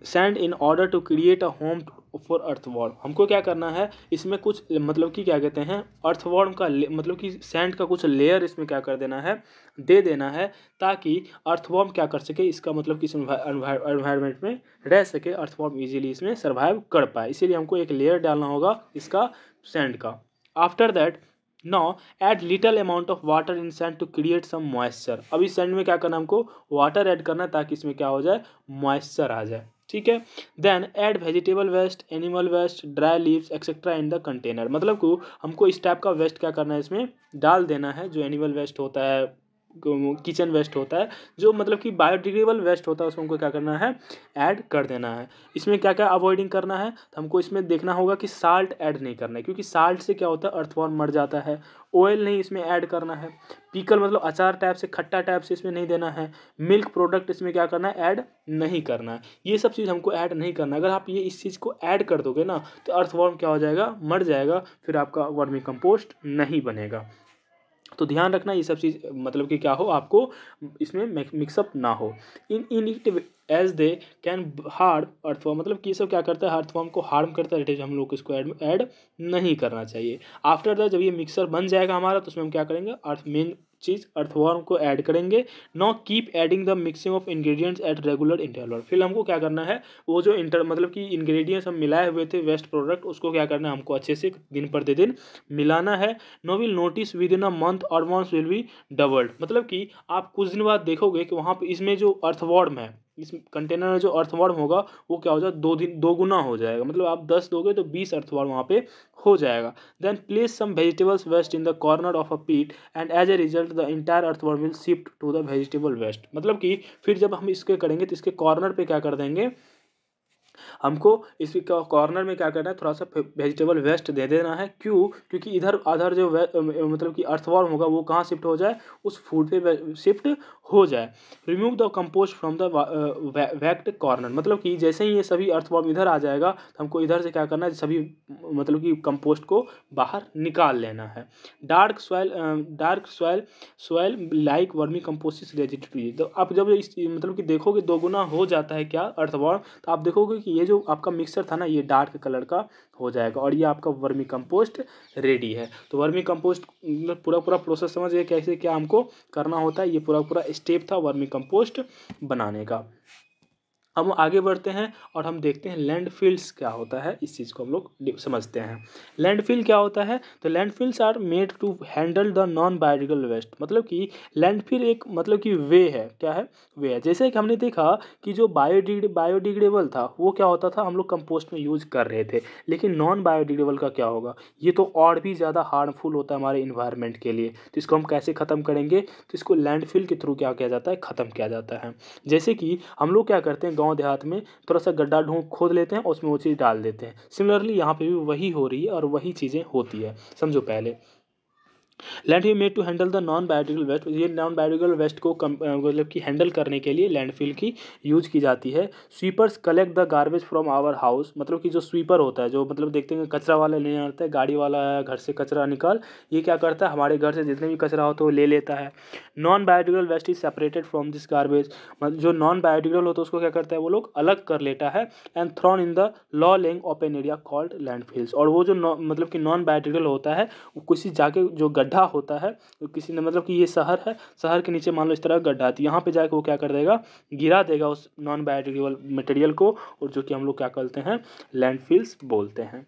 sand in order to create a home for earthworm हमको क्या करना है? इसमें कुछ मतलब कि क्या कहते हैं? अर्थवॉर्म का मतलब कि सैंड का कुछ लेयर इसमें क्या कर देना है? दे देना है ताकि अर्थवॉर्म क्या कर सके? इसका मतलब कि इस एनवायरमेंट में रह सके? अर्थवॉर्म इजीली इसमें सर्वाइव कर पाए। इसीलिए हमको एक लेयर डालना होगा इसका सैंड का। After that now add little amount of water in sand to create some moisture अब इस सैंड में क्या करना हमको? वाटर ऐड करना है ताकि इसमें क्या हो जाए? मॉइस्चर आ जाए। ठीक है? Then add vegetable waste animal waste dry leaves etcetera in the container मतलब को हमको इस टाइप का वेस्ट क्या करना है इसमें? डाल देना है जो एनिमल वेस्ट होता है। किचन वेस्ट होता है, जो मतलब कि बायोडिग्रेडेबल वेस्ट होता है उसको हमको क्या करना है, ऐड कर देना है। इसमें क्या क्या अवॉइडिंग करना है तो हमको इसमें देखना होगा कि साल्ट ऐड नहीं करना है, क्योंकि साल्ट से क्या होता है, अर्थवॉर्म मर जाता है। ऑयल नहीं इसमें ऐड करना है। पीकल मतलब अचार टाइप से, खट्टा टाइप से इसमें नहीं देना है। मिल्क प्रोडक्ट इसमें क्या करना है, ऐड नहीं करना है। ये सब चीज़ हमको ऐड नहीं करना अगर आप ये इस चीज़ को ऐड कर दोगे ना तो अर्थवॉर्म क्या हो जाएगा, मर जाएगा, फिर आपका वर्मी कंपोस्ट नहीं बनेगा। तो ध्यान रखना ये सब चीज़ मतलब कि क्या हो, आपको इसमें मिक्सअप ना हो। In in as they can harm earthworm मतलब कि ये सब क्या करता है अर्थवॉर्म को हार्म करता है हम लोग इसको ऐड ऐड नहीं करना चाहिए। आफ्टर दैट जब ये मिक्सर बन जाएगा हमारा तो उसमें हम क्या करेंगे अर्थ मेन चीज़ अर्थवॉर्म को ऐड करेंगे। Now keep adding the mixing of ingredients at regular interval फिर हमको क्या करना है? वो जो इंटर मतलब कि इंग्रेडिएंट्स हम मिलाए हुए थे वेस्ट प्रोडक्ट उसको क्या करना है? हमको अच्छे से दिन प्रतिदिन मिलाना है। Now will notice within a month और विल बी डबल्ड मतलब कि आप कुछ दिन बाद देखोगे कि वहाँ पर इसमें जो अर्थवॉर्म है, इस कंटेनर में जो अर्थवॉर्म होगा, वो क्या हो जाए? दो दिन, दो गुना हो जाएगा। मतलब आप दस दोगे तो बीस अर्थवॉर्म वहाँ पे हो जाएगा। Then place some vegetables waste in the corner of a pit and as a result the entire earthworm will shift to the vegetable waste मतलब कि फिर जब हम इसके करेंगे तो इसके कॉर्नर पे क्या कर देंगे? हमको इस कॉर्नर में क्या करना है? थोड़ा सा वेजिटेबल वेस्ट दे देना है। क्यों? क्योंकि इधर अधर जो मतलब कि अर्थवॉर्म होगा वो कहाँ शिफ्ट हो जाए? उस फ़ूड पे शिफ्ट हो जाए। Remove the compost from the vacant corner मतलब कि जैसे ही ये सभी अर्थवॉर्म इधर आ जाएगा तो हमको इधर से क्या करना है? सभी मतलब कि कंपोस्ट को बाहर निकाल लेना है। Dark soil dark soil soil like vermi compost residue तो आप जब इस मतलब कि देखोगे दोगुना हो जाता है क्या अर्थवॉर्म तो आप देखोगे कि ये जो आपका मिक्सर था ना, ये डार्क कलर का हो जाएगा और ये आपका वर्मी कंपोस्ट रेडी है। तो वर्मी कंपोस्ट पूरा पूरा प्रोसेस समझिए कैसे क्या हमको करना होता है? ये पूरा पूरा स्टेप था वर्मी कंपोस्ट बनाने का। हम आगे बढ़ते हैं और हम देखते हैं लैंड क्या होता है। इस चीज़ को हम लोग समझते हैं। लैंड फ़ील्ड क्या होता है? तो landfills are made to handle the non biodegradable waste मतलब कि लैंड फ़ील्ड एक मतलब कि वे है। क्या है? वे है। जैसे कि हमने देखा कि जो बायोडिग्रे बायोडिग्रेबल था, वो क्या होता था? हम लोग कंपोस्ट में यूज़ कर रहे थे। लेकिन नॉन बायोडिग्रेबल का क्या होगा? ये तो और भी ज़्यादा हार्मफुल होता है हमारे इन्वायरमेंट के लिए। तो इसको हम कैसे ख़त्म करेंगे? तो इसको लैंड फ़ील्ड के थ्रू क्या किया जाता है? ख़त्म किया जाता है। जैसे कि हम लोग क्या करते हैं? गाँव देहात में थोड़ा सा गड्ढा ढूंढ, खोद लेते हैं और उसमें वो चीज़ डाल देते हैं। सिमिलरली यहाँ पे भी वही हो रही है और वही चीज़ें होती है। समझो पहले। Land he made to handle the non biodegradable waste ये नॉन बायोटिकल वेस्ट को मतलब कि हैंडल करने के लिए लैंडफिल की यूज़ की जाती है। Sweepers collect the garbage from our house मतलब कि जो स्वीपर होता है, जो मतलब देखते हैं कचरा वाला लेने आता है, गाड़ी वाला है, घर से कचरा निकाल, ये क्या करता है? हमारे घर से जितने भी कचरा होता है वो ले लेता है। Non biodegradable waste is separated from this garbage मतलब जो नॉन बायोटिकल होता है उसको क्या करता है? वो लोग अलग कर लेता है and thrown in the low lying open area called land और वो जो मतलब कि नॉन बायोटिकल होता है किसी जाके जो गड्ढा होता है तो किसी ने मतलब कि ये शहर है, शहर के नीचे मान लो इस तरह गड्ढा तो यहाँ पे जाकर वो क्या कर देगा, गिरा देगा उस नॉन बायोडिग्रेडेबल मटेरियल को, और जो कि हम लोग क्या करते हैं लैंडफिल्स बोलते हैं।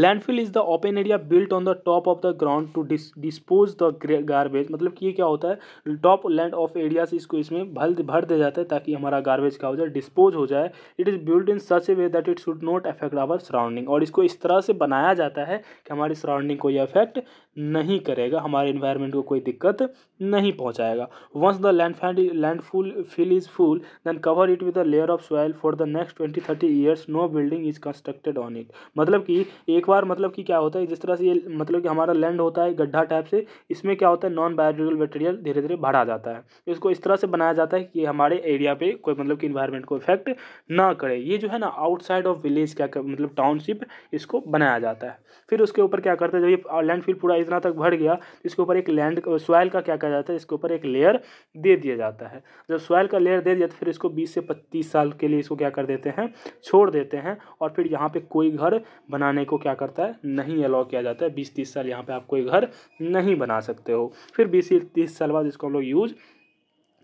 Landfill is the open area built on the top of the ground to dispose the garbage मतलब कि ये क्या होता है? टॉप लैंड ऑफ़ एरिया से इसको इसमें भर भर दिया जाता है ताकि हमारा गार्बेज क्या हो जाए डिस्पोज हो जाए। It is build in such a way that it should not affect our surrounding और इसको इस तरह से बनाया जाता है कि हमारी सराउंडिंग को ये अफेक्ट नहीं करेगा, हमारे इन्वायरमेंट को कोई दिक्कत नहीं पहुँचाएगा। Once the land land full fill is full then cover it with a layer of soil for the next twenty thirty years no building is constructed on it मतलब कि एक बार मतलब कि क्या होता है जिस तरह से ये मतलब कि हमारा लैंड होता है गड्ढा टाइप से इसमें क्या होता है नॉन बायोडिगल मटेरियल धीरे धीरे बढ़ा जाता है। इसको इस तरह से बनाया जाता है कि हमारे एरिया पे कोई मतलब कि इन्वायरमेंट को इफ़ेक्ट ना करे। ये जो है ना आउटसाइड ऑफ़ विलेज क्या कर, मतलब टाउनशिप इसको बनाया जाता है। फिर उसके ऊपर क्या करते हैं जब ये लैंड फिल पूरा इतना तक भर गया तो इसके ऊपर एक लैंड सॉइल का क्या कहा जाता है इसके ऊपर एक लेयर दे दिया जाता है। जब सॉयल का लेयर दे दिया तो फिर इसको बीस से पच्चीस साल के लिए इसको क्या कर देते हैं छोड़ देते हैं और फिर यहाँ पे कोई घर बनाने को क्या करता है? नहीं अलाउ किया जाता है। बीस तीस साल यहाँ पे आप कोई घर नहीं बना सकते हो। फिर बीस तीस साल बाद इसको हम लोग यूज़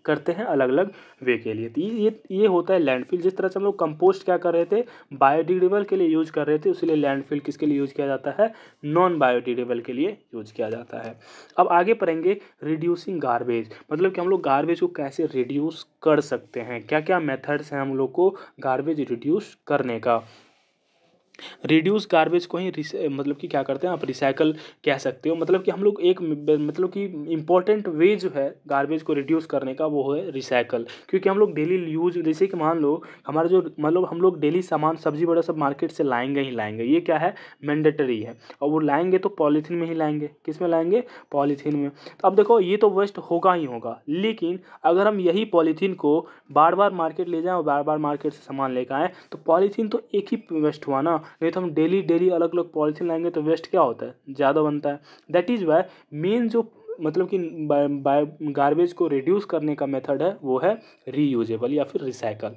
करते हैं अलग अलग वे के लिए। तो ये ये होता है लैंडफिल जिस तरह से हम लोग कंपोस्ट क्या कर रहे थे? बायोडिग्रेडेबल के लिए यूज़ कर रहे थे। उसलिए लैंडफिल किसके लिए यूज़ किया जाता है? नॉन बायोडिग्रेडेबल के लिए यूज़ किया जाता है। अब आगे पढ़ेंगे रिड्यूसिंग गार्बेज मतलब कि हम लोग गार्बेज को कैसे रिड्यूस कर सकते हैं? क्या क्या मेथड्स हैं हम लोग को गार्बेज रिड्यूस करने का? रिड्यूस गार्बेज को ही मतलब कि क्या करते हैं आप? रिसाइकल कह सकते हो। मतलब कि हम लोग एक मतलब कि इम्पोर्टेंट वे जो है गार्बेज को रिड्यूस करने का वो है रिसाइकल क्योंकि हम लोग डेली यूज़ जैसे कि मान लो, हमारा जो मतलब हम लोग डेली सामान, सब्ज़ी वगैरह सब मार्केट से लाएँगे ही लाएँगे। ये क्या है? मैंडेटरी है। और वो लाएँगे तो पॉलीथीन में ही लाएँगे। किसमें लाएँगे? पॉलीथीन में। तो अब देखो, ये तो वेस्ट होगा ही होगा। लेकिन अगर हम यही पॉलीथीन को बार बार मार्केट ले जाएँ और बार बार मार्केट से सामान लेकर आएँ तो पॉलीथीन तो एक ही वेस्ट हुआ ना। नहीं तो हम डेली डेली अलग अलग पॉलिथीन लाएँगे तो वेस्ट क्या होता है? ज़्यादा बनता है। दैट इज़ वाई मेन जो मतलब कि गार्बेज को रिड्यूस करने का मेथड है, वो है रीयूजेबल या फिर रिसाइकल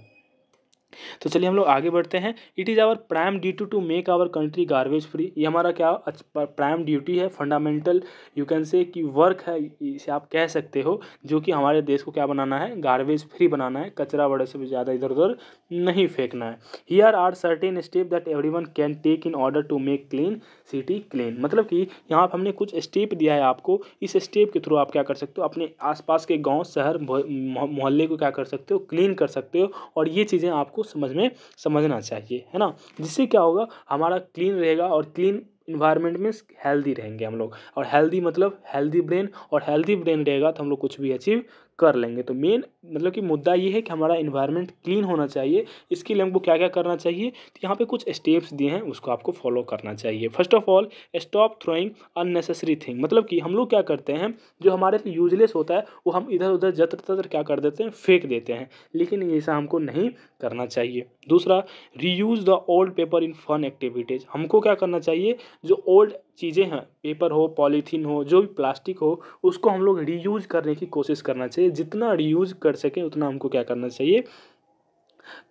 तो चलिए हम लोग आगे बढ़ते हैं। It is our prime duty to make our country garbage free ये हमारा क्या प्राइम ड्यूटी है फंडामेंटल यू कैन से कि वर्क है, इसे आप कह सकते हो, जो कि हमारे देश को क्या बनाना है गार्बेज फ्री बनाना है, कचरा बड़े से भी ज़्यादा इधर उधर नहीं फेंकना है। Here are are certain step that everyone can take in order to make clean city clean मतलब कि यहाँ पर हमने कुछ स्टेप दिया है आपको, इस स्टेप के थ्रू आप क्या कर सकते हो, अपने आसपास के गाँव, शहर मोहल्ले को क्या कर सकते हो क्लीन कर सकते हो, और ये चीज़ें आपको समझ में समझना चाहिए, है ना? जिससे क्या होगा, हमारा क्लीन रहेगा और क्लीन इन्वायरमेंट में हेल्दी रहेंगे हम लोग। और हेल्दी मतलब हेल्दी ब्रेन और हेल्दी ब्रेन रहेगा तो हम लोग कुछ भी अचीव कर लेंगे। तो मेन मतलब कि मुद्दा ये है कि हमारा इन्वायरमेंट क्लीन होना चाहिए, इसके लिए हमको क्या क्या करना चाहिए तो यहाँ पे कुछ स्टेप्स दिए हैं, उसको आपको फॉलो करना चाहिए। First of all stop throwing unnecessary thing मतलब कि हम लोग क्या करते हैं, जो हमारे लिए यूजलेस होता है, वो हम इधर उधर जत्र तत्र क्या कर देते हैं, फेंक देते हैं। लेकिन ऐसा हमको नहीं करना चाहिए। दूसरा reuse the old paper in fun activities हमको क्या करना चाहिए, जो ओल्ड चीज़ें हैं, पेपर हो, पॉलीथीन हो, जो भी प्लास्टिक हो, उसको हम लोग रीयूज करने की कोशिश करना चाहिए। जितना रीयूज कर सकें, उतना हमको क्या करना चाहिए?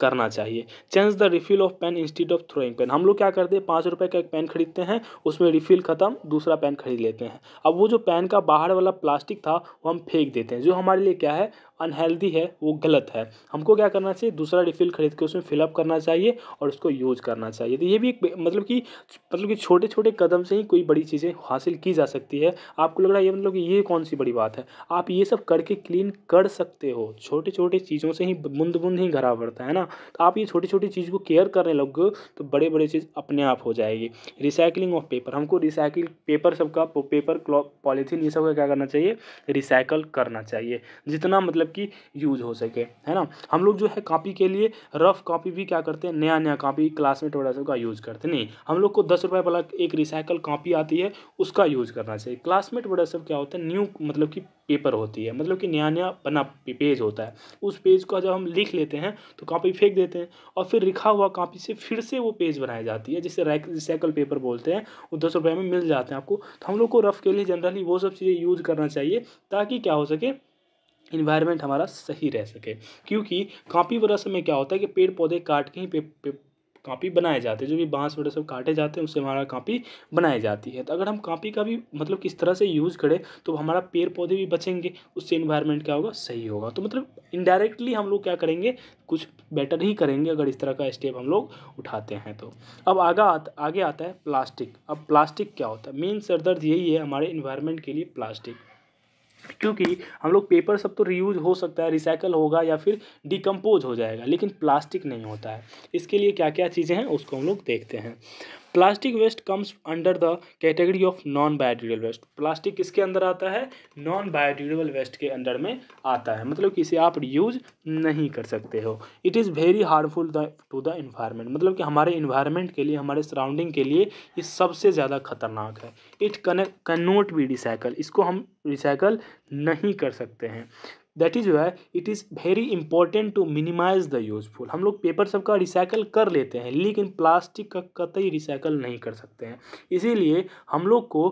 करना चाहिए। Change the refill of pen instead of throwing pen हम लोग क्या करते हैं, पाँच रुपये का एक पेन खरीदते हैं, उसमें रिफिल ख़त्म, दूसरा पेन खरीद लेते हैं। अब वो जो पेन का बाहर वाला प्लास्टिक था, वो हम फेंक देते हैं। जो हमारे लिए क्या है अनहेल्दी है, वो गलत है। हमको क्या करना चाहिए? दूसरा रिफ़िल खरीद के उसमें फिलअप करना चाहिए और उसको यूज़ करना चाहिए। तो ये भी एक मतलब कि मतलब कि छोटे छोटे कदम से ही कोई बड़ी चीज़ें हासिल की जा सकती है। आपको लग रहा है ये मतलब कि ये कौन सी बड़ी बात है? आप ये सब करके क्लीन कर सकते हो। छोटे छोटे चीज़ों से ही बूंद बूंद ही घरा पड़ता है ना? तो आप ये छोटी छोटी चीज़ को केयर करने लगोगे तो बड़े बड़े चीज़ अपने आप हो जाएगी। रिसाइकलिंग ऑफ़ पेपर हमको रिसाइकिल पेपर सबका पेपर क्लॉथ पॉलीथीन ये सब का क्या करना चाहिए? रिसाइकल करना चाहिए। जितना मतलब मतलब कि यूज़ हो सके, है ना? हम लोग जो है कॉपी के लिए रफ कॉपी भी क्या करते हैं? नया नया कॉपी क्लासमेट वगैरह सब का यूज़ करते नहीं, हम लोग को दस रुपये वाला एक रिसाइकल कॉपी आती है, उसका यूज़ करना चाहिए। क्लासमेट वगैरह सब क्या होता है? न्यू मतलब कि पेपर होती है मतलब कि नया नया बना पेज होता है। उस पेज को जब हम लिख लेते हैं तो कॉपी फेंक देते हैं और फिर लिखा हुआ कॉपी से फिर से वो पेज बनाई जाती है, जिसे रिसाइकल पेपर बोलते हैं। वो दस रुपये में मिल जाते हैं आपको। तो हम लोग को रफ के लिए जनरली वो सब चीज़ें यूज़ करना चाहिए, ताकि क्या हो सके इन्वायरमेंट हमारा सही रह सके। क्योंकि कापी बरस में क्या होता है कि पेड़ पौधे काट के ही पे, पे कापी बनाए जाते हैं। जो भी बाँस वगैरह सब काटे जाते हैं उससे हमारा कापी बनाई जाती है। तो अगर हम कापी का भी मतलब किस तरह से यूज़ करें तो हमारा पेड़ पौधे भी बचेंगे उससे इन्वायरमेंट क्या होगा? सही होगा। तो मतलब इनडायरेक्टली हम लोग क्या करेंगे? कुछ बेटर ही करेंगे अगर इस तरह का स्टेप हम लोग उठाते हैं तो। अब आगा आगे आता है प्लास्टिक। अब प्लास्टिक क्या होता है? मेन सरदर्द यही है हमारे इन्वायरमेंट के लिए प्लास्टिक। क्योंकि हम लोग पेपर सब तो रीयूज हो सकता है रिसाइकल होगा या फिर डिकम्पोज हो जाएगा, लेकिन प्लास्टिक नहीं होता है। इसके लिए क्या क्या चीज़ें हैं, उसको हम लोग देखते हैं। Plastic waste comes under the category of non biodegradable waste. Plastic किसके अंदर आता है? नॉन बायोडिग्रेडेबल वेस्ट के अंडर में आता है मतलब कि इसे आप यूज़ नहीं कर सकते हो। It is very harmful to the environment मतलब कि हमारे इन्वायरमेंट के लिए, हमारे सराउंडिंग के लिए ये सबसे ज़्यादा खतरनाक है। It connect can not be recycle इसको हम रिसाइकल नहीं कर सकते हैं। That is why it is very important to minimize the useful हम लोग पेपर सबका रिसाइकल कर लेते हैं, लेकिन प्लास्टिक का कतई रिसाइकल नहीं कर सकते हैं। इसीलिए हम लोग को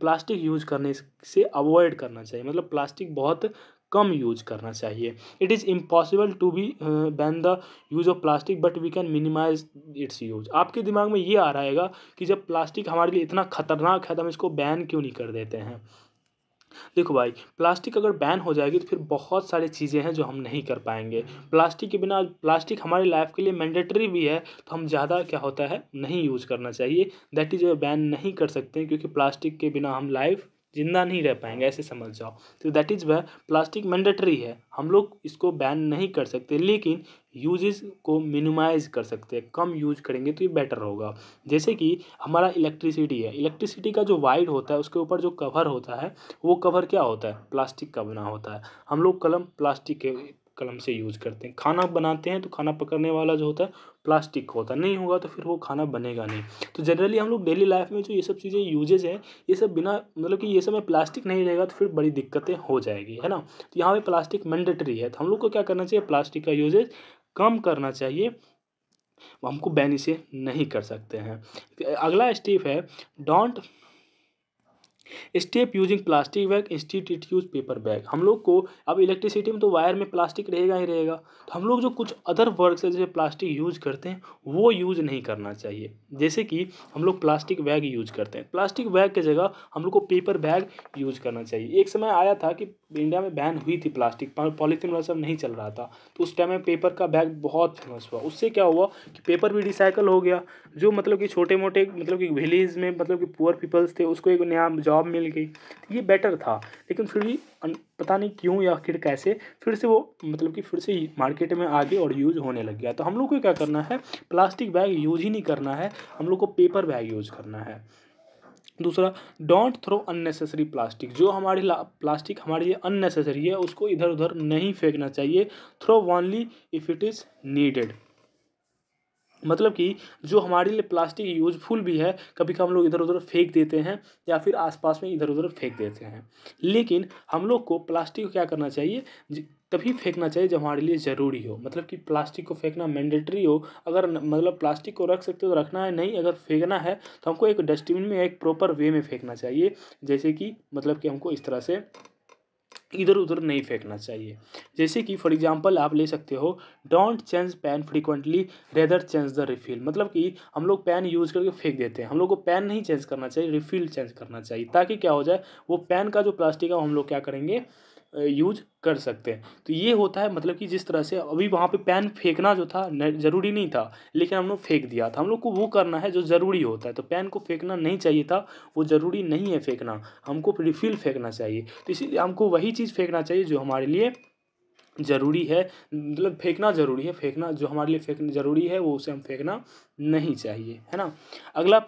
प्लास्टिक यूज़ करने से अवॉइड करना चाहिए। मतलब प्लास्टिक बहुत कम यूज़ करना चाहिए। It is impossible to be ban the use of plastic but we can minimize its use आपके दिमाग में ये आ रहेगा कि जब प्लास्टिक हमारे लिए इतना खतरनाक है तो हम इसको बैन क्यों नहीं कर देते हैं? देखो भाई, प्लास्टिक अगर बैन हो जाएगी तो फिर बहुत सारी चीज़ें हैं जो हम नहीं कर पाएँगे। प्लास्टिक के बिना, प्लास्टिक हमारी लाइफ के लिए मैंडेटरी भी है तो हम ज़्यादा क्या होता है, नहीं यूज़ करना चाहिए। दैट इज़ बैन नहीं कर सकते क्योंकि प्लास्टिक के बिना हम लाइफ ज़िंदा नहीं रह पाएँगे, ऐसे समझ जाओ। तो दैट इज़ वह प्लास्टिक मैंडेटरी है। हम लोग इसको बैन नहीं कर सकते, लेकिन यूजेस को मिनिमाइज कर सकते हैं, कम यूज़ करेंगे तो ये बेटर होगा जैसे कि हमारा इलेक्ट्रिसिटी है इलेक्ट्रिसिटी का जो वाइड होता है, उसके ऊपर जो कवर होता है, वो कवर क्या होता है? प्लास्टिक का बना होता है। हम लोग कलम प्लास्टिक के कलम से यूज़ करते हैं। खाना बनाते हैं तो खाना पकड़ने वाला जो होता है प्लास्टिक होता है। नहीं होगा तो फिर वो खाना बनेगा नहीं। तो जनरली हम लोग डेली लाइफ में जो ये सब चीज़ें यूजेज हैं, ये सब बिना मतलब कि ये सब में प्लास्टिक नहीं रहेगा तो फिर बड़ी दिक्कतें हो जाएगी, है ना? तो यहाँ पे प्लास्टिक मैंडेटरी है। तो हम लोग को क्या करना चाहिए? प्लास्टिक का यूजेज कम करना चाहिए हमको बैन इसे नहीं कर सकते हैं। अगला स्टेप है don't step using plastic bag instead use paper bag हम लोग को अब इलेक्ट्रिसिटी में तो वायर में प्लास्टिक रहेगा ही रहेगा। तो हम लोग जो कुछ अदर वर्क से जैसे प्लास्टिक यूज़ करते हैं, वो यूज़ नहीं करना चाहिए। जैसे कि हम लोग प्लास्टिक बैग यूज़ करते हैं। प्लास्टिक बैग की जगह हम लोग को पेपर बैग यूज़ करना चाहिए। एक समय आया था कि इंडिया में बैन हुई थी प्लास्टिक पॉलीथीन वाला सब नहीं चल रहा था। तो उस टाइम में पेपर का बैग बहुत फ़ेमस हुआ। उससे क्या हुआ कि पेपर भी रिसाइकल हो गया। जो मतलब कि छोटे मोटे मतलब कि विलेज में मतलब कि पुअर पीपल्स थे, उसको एक नया जॉब मिल गई। ये बेटर था, लेकिन फिर भी पता नहीं क्यों या फिर कैसे, फिर से वो मतलब कि फिर से मार्केट में आगे और यूज़ होने लग गया। तो हम लोग को क्या करना है? प्लास्टिक बैग यूज़ ही नहीं करना है, हम लोग को पेपर बैग यूज़ करना है। दूसरा डोंट थ्रो अननेसेसरी प्लास्टिक जो हमारी प्लास्टिक हमारे लिए अननेसेसरी है, उसको इधर उधर नहीं फेंकना चाहिए। Throw only if it is needed मतलब कि जो हमारे लिए प्लास्टिक यूजफुल भी है, कभी कभी हम लोग इधर उधर फेंक देते हैं या फिर आसपास में इधर उधर फेंक देते हैं। लेकिन हम लोग को प्लास्टिक को क्या करना चाहिए? तभी फेंकना चाहिए जब हमारे लिए ज़रूरी हो। मतलब कि प्लास्टिक को फेंकना मैंडेटरी हो। अगर मतलब प्लास्टिक को रख सकते हो तो रखना है, नहीं अगर फेंकना है तो हमको एक डस्टबिन में एक प्रॉपर वे में फेंकना चाहिए। जैसे कि मतलब कि हमको इस तरह से इधर उधर नहीं फेंकना चाहिए। जैसे कि फॉर एग्जांपल आप ले सकते हो don't change pen frequently rather change the refill मतलब कि हम लोग पैन यूज़ करके फेंक देते हैं। हम लोग को पैन नहीं चेंज करना चाहिए रिफिल चेंज करना चाहिए, ताकि क्या हो जाए, वो पैन का जो प्लास्टिक है हम लोग क्या करेंगे यूज़ कर सकते हैं। तो ये होता है मतलब कि जिस तरह से अभी वहाँ पे पेन फेंकना जो था ज़रूरी नहीं था, लेकिन हम लोग फेंक दिया था। हम लोग को वो करना है जो ज़रूरी होता है। तो पेन को फेंकना नहीं चाहिए था, वो ज़रूरी नहीं है फेंकना। हमको रिफिल फेंकना चाहिए। तो इसीलिए हमको वही चीज़ फेंकना चाहिए जो हमारे लिए ज़रूरी है। मतलब फेंकना ज़रूरी है। फेंकना, जो हमारे लिए फेंकना ज़रूरी है, वो उसे हम फेंकना नहीं चाहिए। है ना? अगला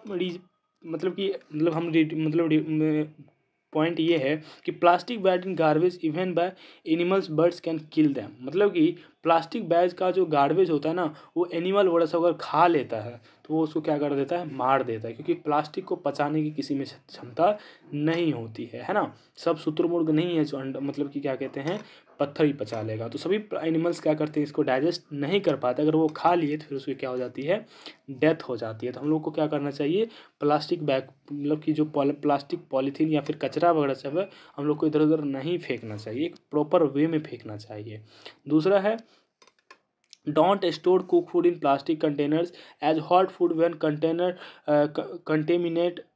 मतलब कि मतलब हम मतलब पॉइंट ये है कि plastic bag in garbage even by animals birds can kill them मतलब कि प्लास्टिक बैग का जो गार्बेज होता है ना, वो एनिमल सब अगर खा लेता है तो वो उसको क्या कर देता है? मार देता है, क्योंकि प्लास्टिक को पचाने की किसी में क्षमता नहीं होती है है ना? सब सूत्रमुर्ग नहीं है जो मतलब कि क्या कहते हैं पत्थर ही पचा लेगा। तो सभी एनिमल्स क्या करते हैं इसको डाइजेस्ट नहीं कर पाते। अगर वो खा लिए तो फिर उसकी क्या हो जाती है? डेथ हो जाती है। तो हम लोग को क्या करना चाहिए? प्लास्टिक बैग मतलब कि जो प्लास्टिक पॉलीथीन या फिर कचरा वगैरह सब है हम लोग को इधर उधर नहीं फेंकना चाहिए। एक प्रॉपर वे में फेंकना चाहिए। दूसरा है don't store cook food in plastic containers as hot food when container uh,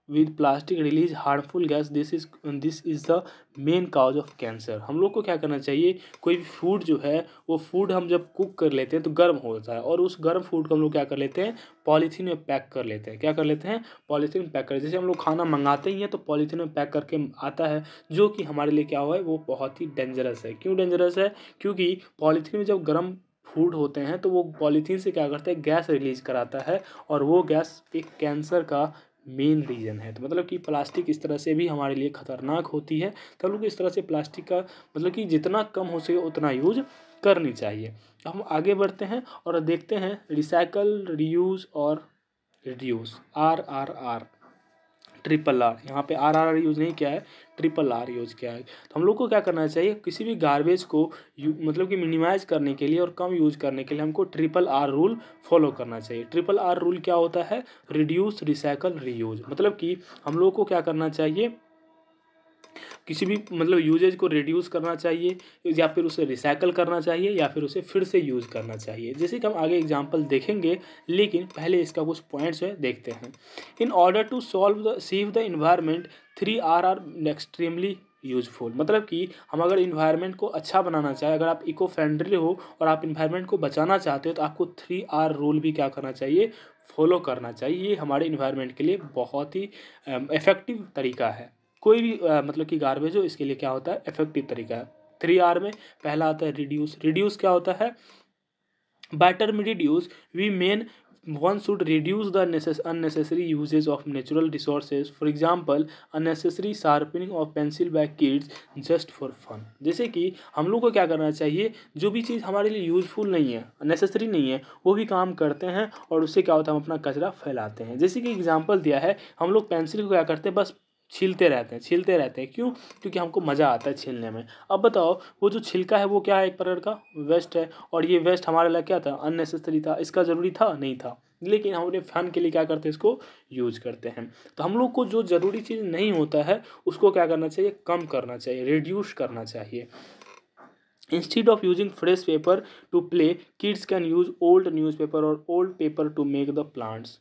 contaminate plastic release harmful gas this is this is the main cause of cancer हम लोग को क्या करना चाहिए? कोई भी फ़ूड जो है, वो फ़ूड हम जब कुक कर लेते हैं तो गर्म होता है और उस गर्म फ़ूड को हम लोग क्या कर लेते हैं? पॉलीथीन में पैक कर लेते हैं। क्या कर लेते हैं? पॉलीथीन में पैक कर, जैसे हम लोग खाना मंगाते ही हैं तो पॉलीथीन में पैक करके आता है, जो कि हमारे लिए क्या हुआ है? वो बहुत ही डेंजरस है। क्यों डेंजरस है? क्योंकि पॉलीथीन में जब गर्म फ़ूड होते हैं तो वो पॉलीथीन से क्या करते हैं? गैस रिलीज़ कराता है और वो गैस एक कैंसर का मेन रीज़न है। तो मतलब कि प्लास्टिक इस तरह से भी हमारे लिए ख़तरनाक होती है। तो हम लोग इस तरह से प्लास्टिक का मतलब कि जितना कम हो सके उतना यूज़ करनी चाहिए। हम आगे बढ़ते हैं और देखते हैं रिसाइकल रीयूज़ और reduce R R R triple R यहाँ पे आर आर आर यूज़ नहीं किया है ट्रिपल आर यूज़ किया है। तो हम लोग को क्या करना चाहिए? किसी भी गार्बेज को मतलब कि मिनिमाइज करने के लिए और कम यूज़ करने के लिए हमको ट्रिपल आर रूल फॉलो करना चाहिए। ट्रिपल आर रूल क्या होता है? रिड्यूस रिसाइकल रीयूज मतलब कि हम लोग को क्या करना चाहिए? किसी भी मतलब यूजेज को रिड्यूस करना चाहिए, या फिर उसे रिसाइकल करना चाहिए, या फिर उसे फिर से यूज़ करना चाहिए। जैसे कि हम आगे एग्जांपल देखेंगे, लेकिन पहले इसका कुछ पॉइंट्स है देखते हैं। In order to solve the save the environment three R are extremely useful मतलब कि हम अगर इन्वायरमेंट को अच्छा बनाना चाहें, अगर आप इको फ्रेंडली हो और आप इन्वायरमेंट को बचाना चाहते हो तो आपको थ्री आर रूल भी क्या करना चाहिए? फॉलो करना चाहिए। ये हमारे इन्वायरमेंट के लिए बहुत ही इफ़ेक्टिव तरीका है। कोई भी आ, मतलब कि गार्बेज हो इसके लिए क्या होता है? इफ़ेक्टिव तरीका है। थ्री आर में पहला आता है रिड्यूस रिड्यूस क्या होता है? बैटर में reduce we mean one should reduce the unnecessary uses of natural resources. For example unnecessary sharpening of pencil by kids just for fun. जैसे कि हम लोग को क्या करना चाहिए? जो भी चीज़ हमारे लिए यूज़फुल नहीं है नेसेसरी नहीं है वो भी काम करते हैं और उससे क्या होता है? हम अपना कचरा फैलाते हैं। जैसे कि एग्ज़ाम्पल दिया है हम लोग पेंसिल को क्या करते हैं? बस छीलते रहते हैं, छीलते रहते हैं। क्यों? क्योंकि हमको मज़ा आता है छीलने में। अब बताओ, वो जो छिलका है, वो क्या है एक प्रकार का? वेस्ट है। और ये वेस्ट हमारे लिए क्या था? अननेसेसरी था। इसका ज़रूरी था? नहीं था। लेकिन हम अपने फ़ैन के लिए क्या करते हैं? इसको यूज़ करते हैं। तो हम लोग को जो ज़रूरी चीज़ नहीं होता है, उसको क्या करना चाहिए? कम करना चाहिए। रिड्यूस करना चाहिए। Instead of using fresh paper to play kids can use old news paper और old paper to make the plants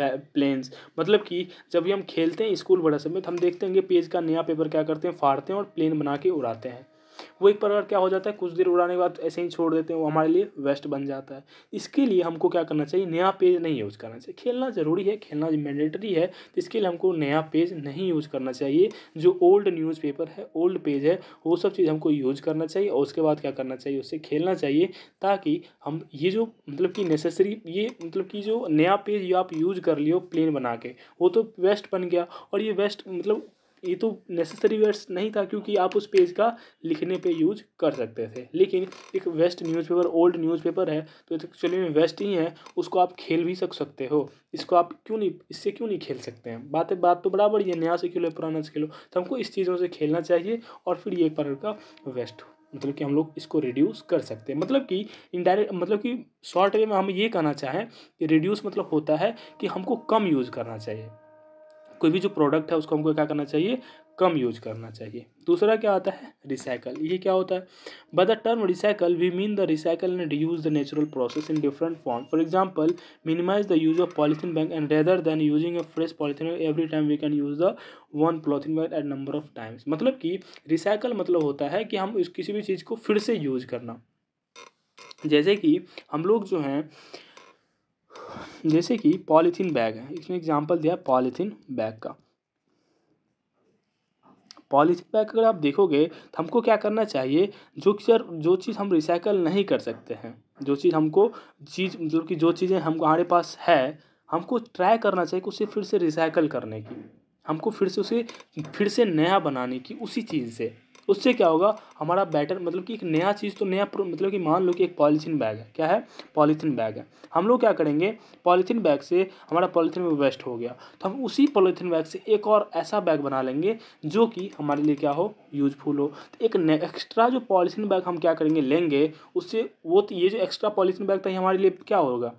planes मतलब कि जब भी हम खेलते हैं स्कूल बड़ा समय तो हम देखते हैं कि पेज का नया पेपर क्या करते हैं, फाड़ते हैं और प्लेन बना के उड़ाते हैं। वो एक प्रकार क्या हो जाता है, कुछ देर उड़ाने के बाद ऐसे ही छोड़ देते हैं, वो हमारे लिए वेस्ट बन जाता है। इसके लिए हमको क्या करना चाहिए, नया पेज नहीं यूज़ करना चाहिए। खेलना ज़रूरी है, खेलना मैंडेटरी है तो इसके लिए हमको नया पेज नहीं यूज़ करना चाहिए। जो ओल्ड न्यूज़पेपर है ओल्ड पेज है, वो सब चीज़ हमको यूज़ करना चाहिए और उसके बाद क्या करना चाहिए, उससे खेलना चाहिए, ताकि हम ये जो मतलब कि नेसेसरी ये मतलब कि जो नया पेज आप यूज़ कर लियो प्लेन बना के, वो तो वेस्ट बन गया। और ये वेस्ट मतलब ये तो नेसेसरी वर्ड्स नहीं था क्योंकि आप उस पेज का लिखने पे यूज़ कर सकते थे। लेकिन एक वेस्ट न्यूज़पेपर ओल्ड न्यूज़पेपर है तो एक्चुअली में वेस्ट ही है, उसको आप खेल भी सक सकते हो। इसको आप क्यों नहीं, इससे क्यों नहीं खेल सकते हैं? बात बात तो बराबर है नया से खेलो, पुराना से खेलो तो हमको इस चीज़ों से खेलना चाहिए और फिर ये प्रकार का वेस्ट मतलब कि हम लोग इसको रिड्यूस कर सकते हैं। मतलब कि इनडायरेक्ट मतलब कि शॉर्ट वे में हम ये कहना चाहें कि रिड्यूस मतलब होता है कि हमको कम यूज़ करना चाहिए। कोई भी जो प्रोडक्ट है, उसको हमको क्या करना चाहिए? कम यूज़ करना चाहिए। दूसरा क्या आता है? रिसाइकल ये क्या होता है? By the term recycle we mean the recycle and use the natural process in different form for example minimise the use of polythene bag and rather than using a fresh polythene every time we can use the one polythene bag at number of times मतलब कि recycle मतलब होता है कि हम किसी भी चीज़ को फिर से यूज़ करना। जैसे कि हम लोग जो हैं जैसे कि पॉलीथीन बैग है। इसमें एग्जांपल दिया है पॉलीथीन बैग का। पॉलीथीन बैग अगर आप देखोगे तो हमको क्या करना चाहिए? जो जो चीज़ हम रिसाइकल नहीं कर सकते हैं, जो चीज़ हमको चीज़ मतलब कि, जो चीज़ें हम हमारे पास है, हमको ट्राई करना चाहिए उसे फिर से रिसाइकल करने की। हमको फिर से उसे, फिर से नया बनाने की, उसी चीज़ से। उससे क्या होगा? हमारा बैटर मतलब कि एक नया चीज़ तो नया मतलब कि मान लो कि एक पॉलीथीन बैग है। क्या है? पॉलीथीन बैग है। हम लोग क्या करेंगे? पॉलीथीन बैग से हमारा पॉलीथीन वेस्ट हो गया। तो हम उसी पॉलीथीन बैग से एक और ऐसा बैग बना लेंगे, जो कि हमारे लिए क्या हो? यूजफुल हो। तो एक एक्स्ट्रा जो पॉलीथीन बैग हम क्या करेंगे? लेंगे, उससे वो तो ये जो एक्स्ट्रा पॉलीथीन बैग था हमारे लिए क्या होगा?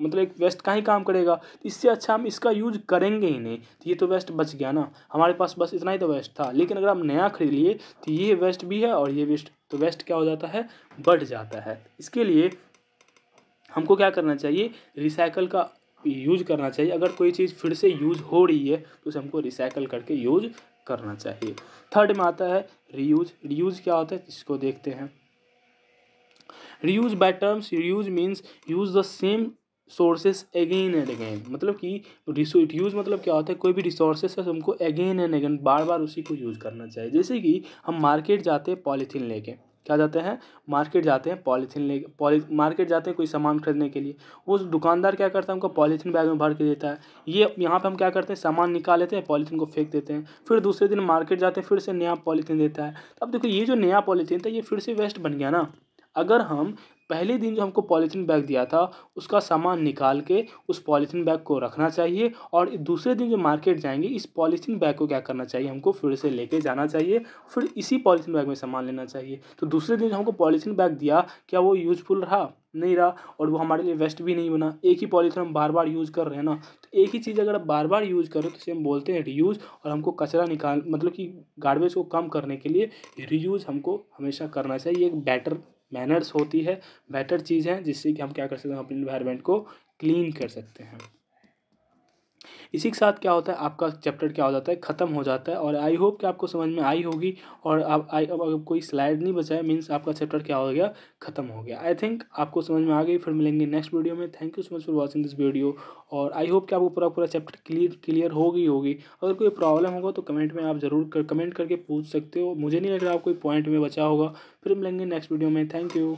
मतलब एक वेस्ट का ही काम करेगा। तो इससे अच्छा हम इसका यूज़ करेंगे ही नहीं तो ये तो वेस्ट बच गया ना। हमारे पास बस इतना ही तो वेस्ट था, लेकिन अगर हम नया खरीद लिए तो ये वेस्ट भी है और ये वेस्ट तो वेस्ट क्या हो जाता है? बढ़ जाता है। इसके लिए हमको क्या करना चाहिए? रिसाइकल का यूज़ करना चाहिए। अगर कोई चीज़ फिर से यूज़ हो रही है तो उसे हमको रिसाइकल करके यूज़ करना चाहिए। थर्ड में आता है रीयूज। रीयूज क्या होता है? इसको देखते हैं। Reuse by terms. Reuse means use the same sources again and again मतलब कि यूज़ मतलब क्या होता है? कोई भी रिसोर्सेस है, हमको अगेन एंड अगेन बार बार उसी को यूज़ करना चाहिए। जैसे कि हम मार्केट जाते हैं पॉलीथीन लेके। क्या जाते हैं? मार्केट जाते हैं पॉलीथीन ले पॉली मार्केट जाते हैं कोई सामान खरीदने के लिए। वो दुकानदार क्या करता है? हमको पॉलीथीन बैग में भर के देता है। ये यहाँ पे हम क्या करते हैं? सामान निकाल लेते हैं पॉलीथीन को फेंक देते हैं। फिर दूसरे दिन मार्केट जाते हैं, फिर से नया पॉलीथीन देता है। अब देखो, ये जो नया पॉलीथीन था, ये फिर से वेस्ट बन गया ना। अगर हम पहले दिन जो हमको पॉलीथीन बैग दिया था, उसका सामान निकाल के उस पॉलीथीन बैग को रखना चाहिए और दूसरे दिन जो मार्केट जाएँगे, इस पॉलीथीन बैग को क्या करना चाहिए, हमको फिर से लेके जाना चाहिए, फिर इसी पॉलीथीन बैग में सामान लेना चाहिए। तो दूसरे दिन जो हमको पॉलीथीन बैग दिया, क्या वो यूजफुल रहा? नहीं रहा और वो हमारे लिए वेस्ट भी नहीं बना। एक ही पॉलीथीन हम बार बार यूज़ कर रहे हैं ना तो एक ही चीज़ अगर आप बार बार यूज़ करो तो इसे हम बोलते हैं रीयूज़ और हमको कचरा निकाल मतलब कि गार्बेज को कम करने के लिए रीयूज़ हमको हमेशा करना चाहिए, एक बेटर मैनर्स होती है बेटर चीज़ है जिससे कि हम क्या कर सकते हैं, अपने इन्वायरमेंट को क्लीन कर सकते हैं। इसी के साथ क्या होता है आपका चैप्टर क्या हो जाता है ख़त्म हो जाता है और आई होप कि आपको समझ में आई होगी और आप आई अब अगर कोई स्लाइड नहीं बचा है मीन्स आपका चैप्टर क्या हो गया ख़त्म हो गया। आई थिंक आपको समझ में आ गई फिर मिलेंगे नेक्स्ट वीडियो में। Thank you so much for watching this video और आई होप कि आपको पूरा पूरा चैप्टर क्लियर क्लियर हो गई होगी। अगर कोई प्रॉब्लम होगा तो कमेंट में आप ज़रूर कर, कमेंट करके पूछ सकते हो। मुझे नहीं लग रहा आप कोई पॉइंट में बचा होगा। फिर मिलेंगे नेक्स्ट वीडियो में। Thank you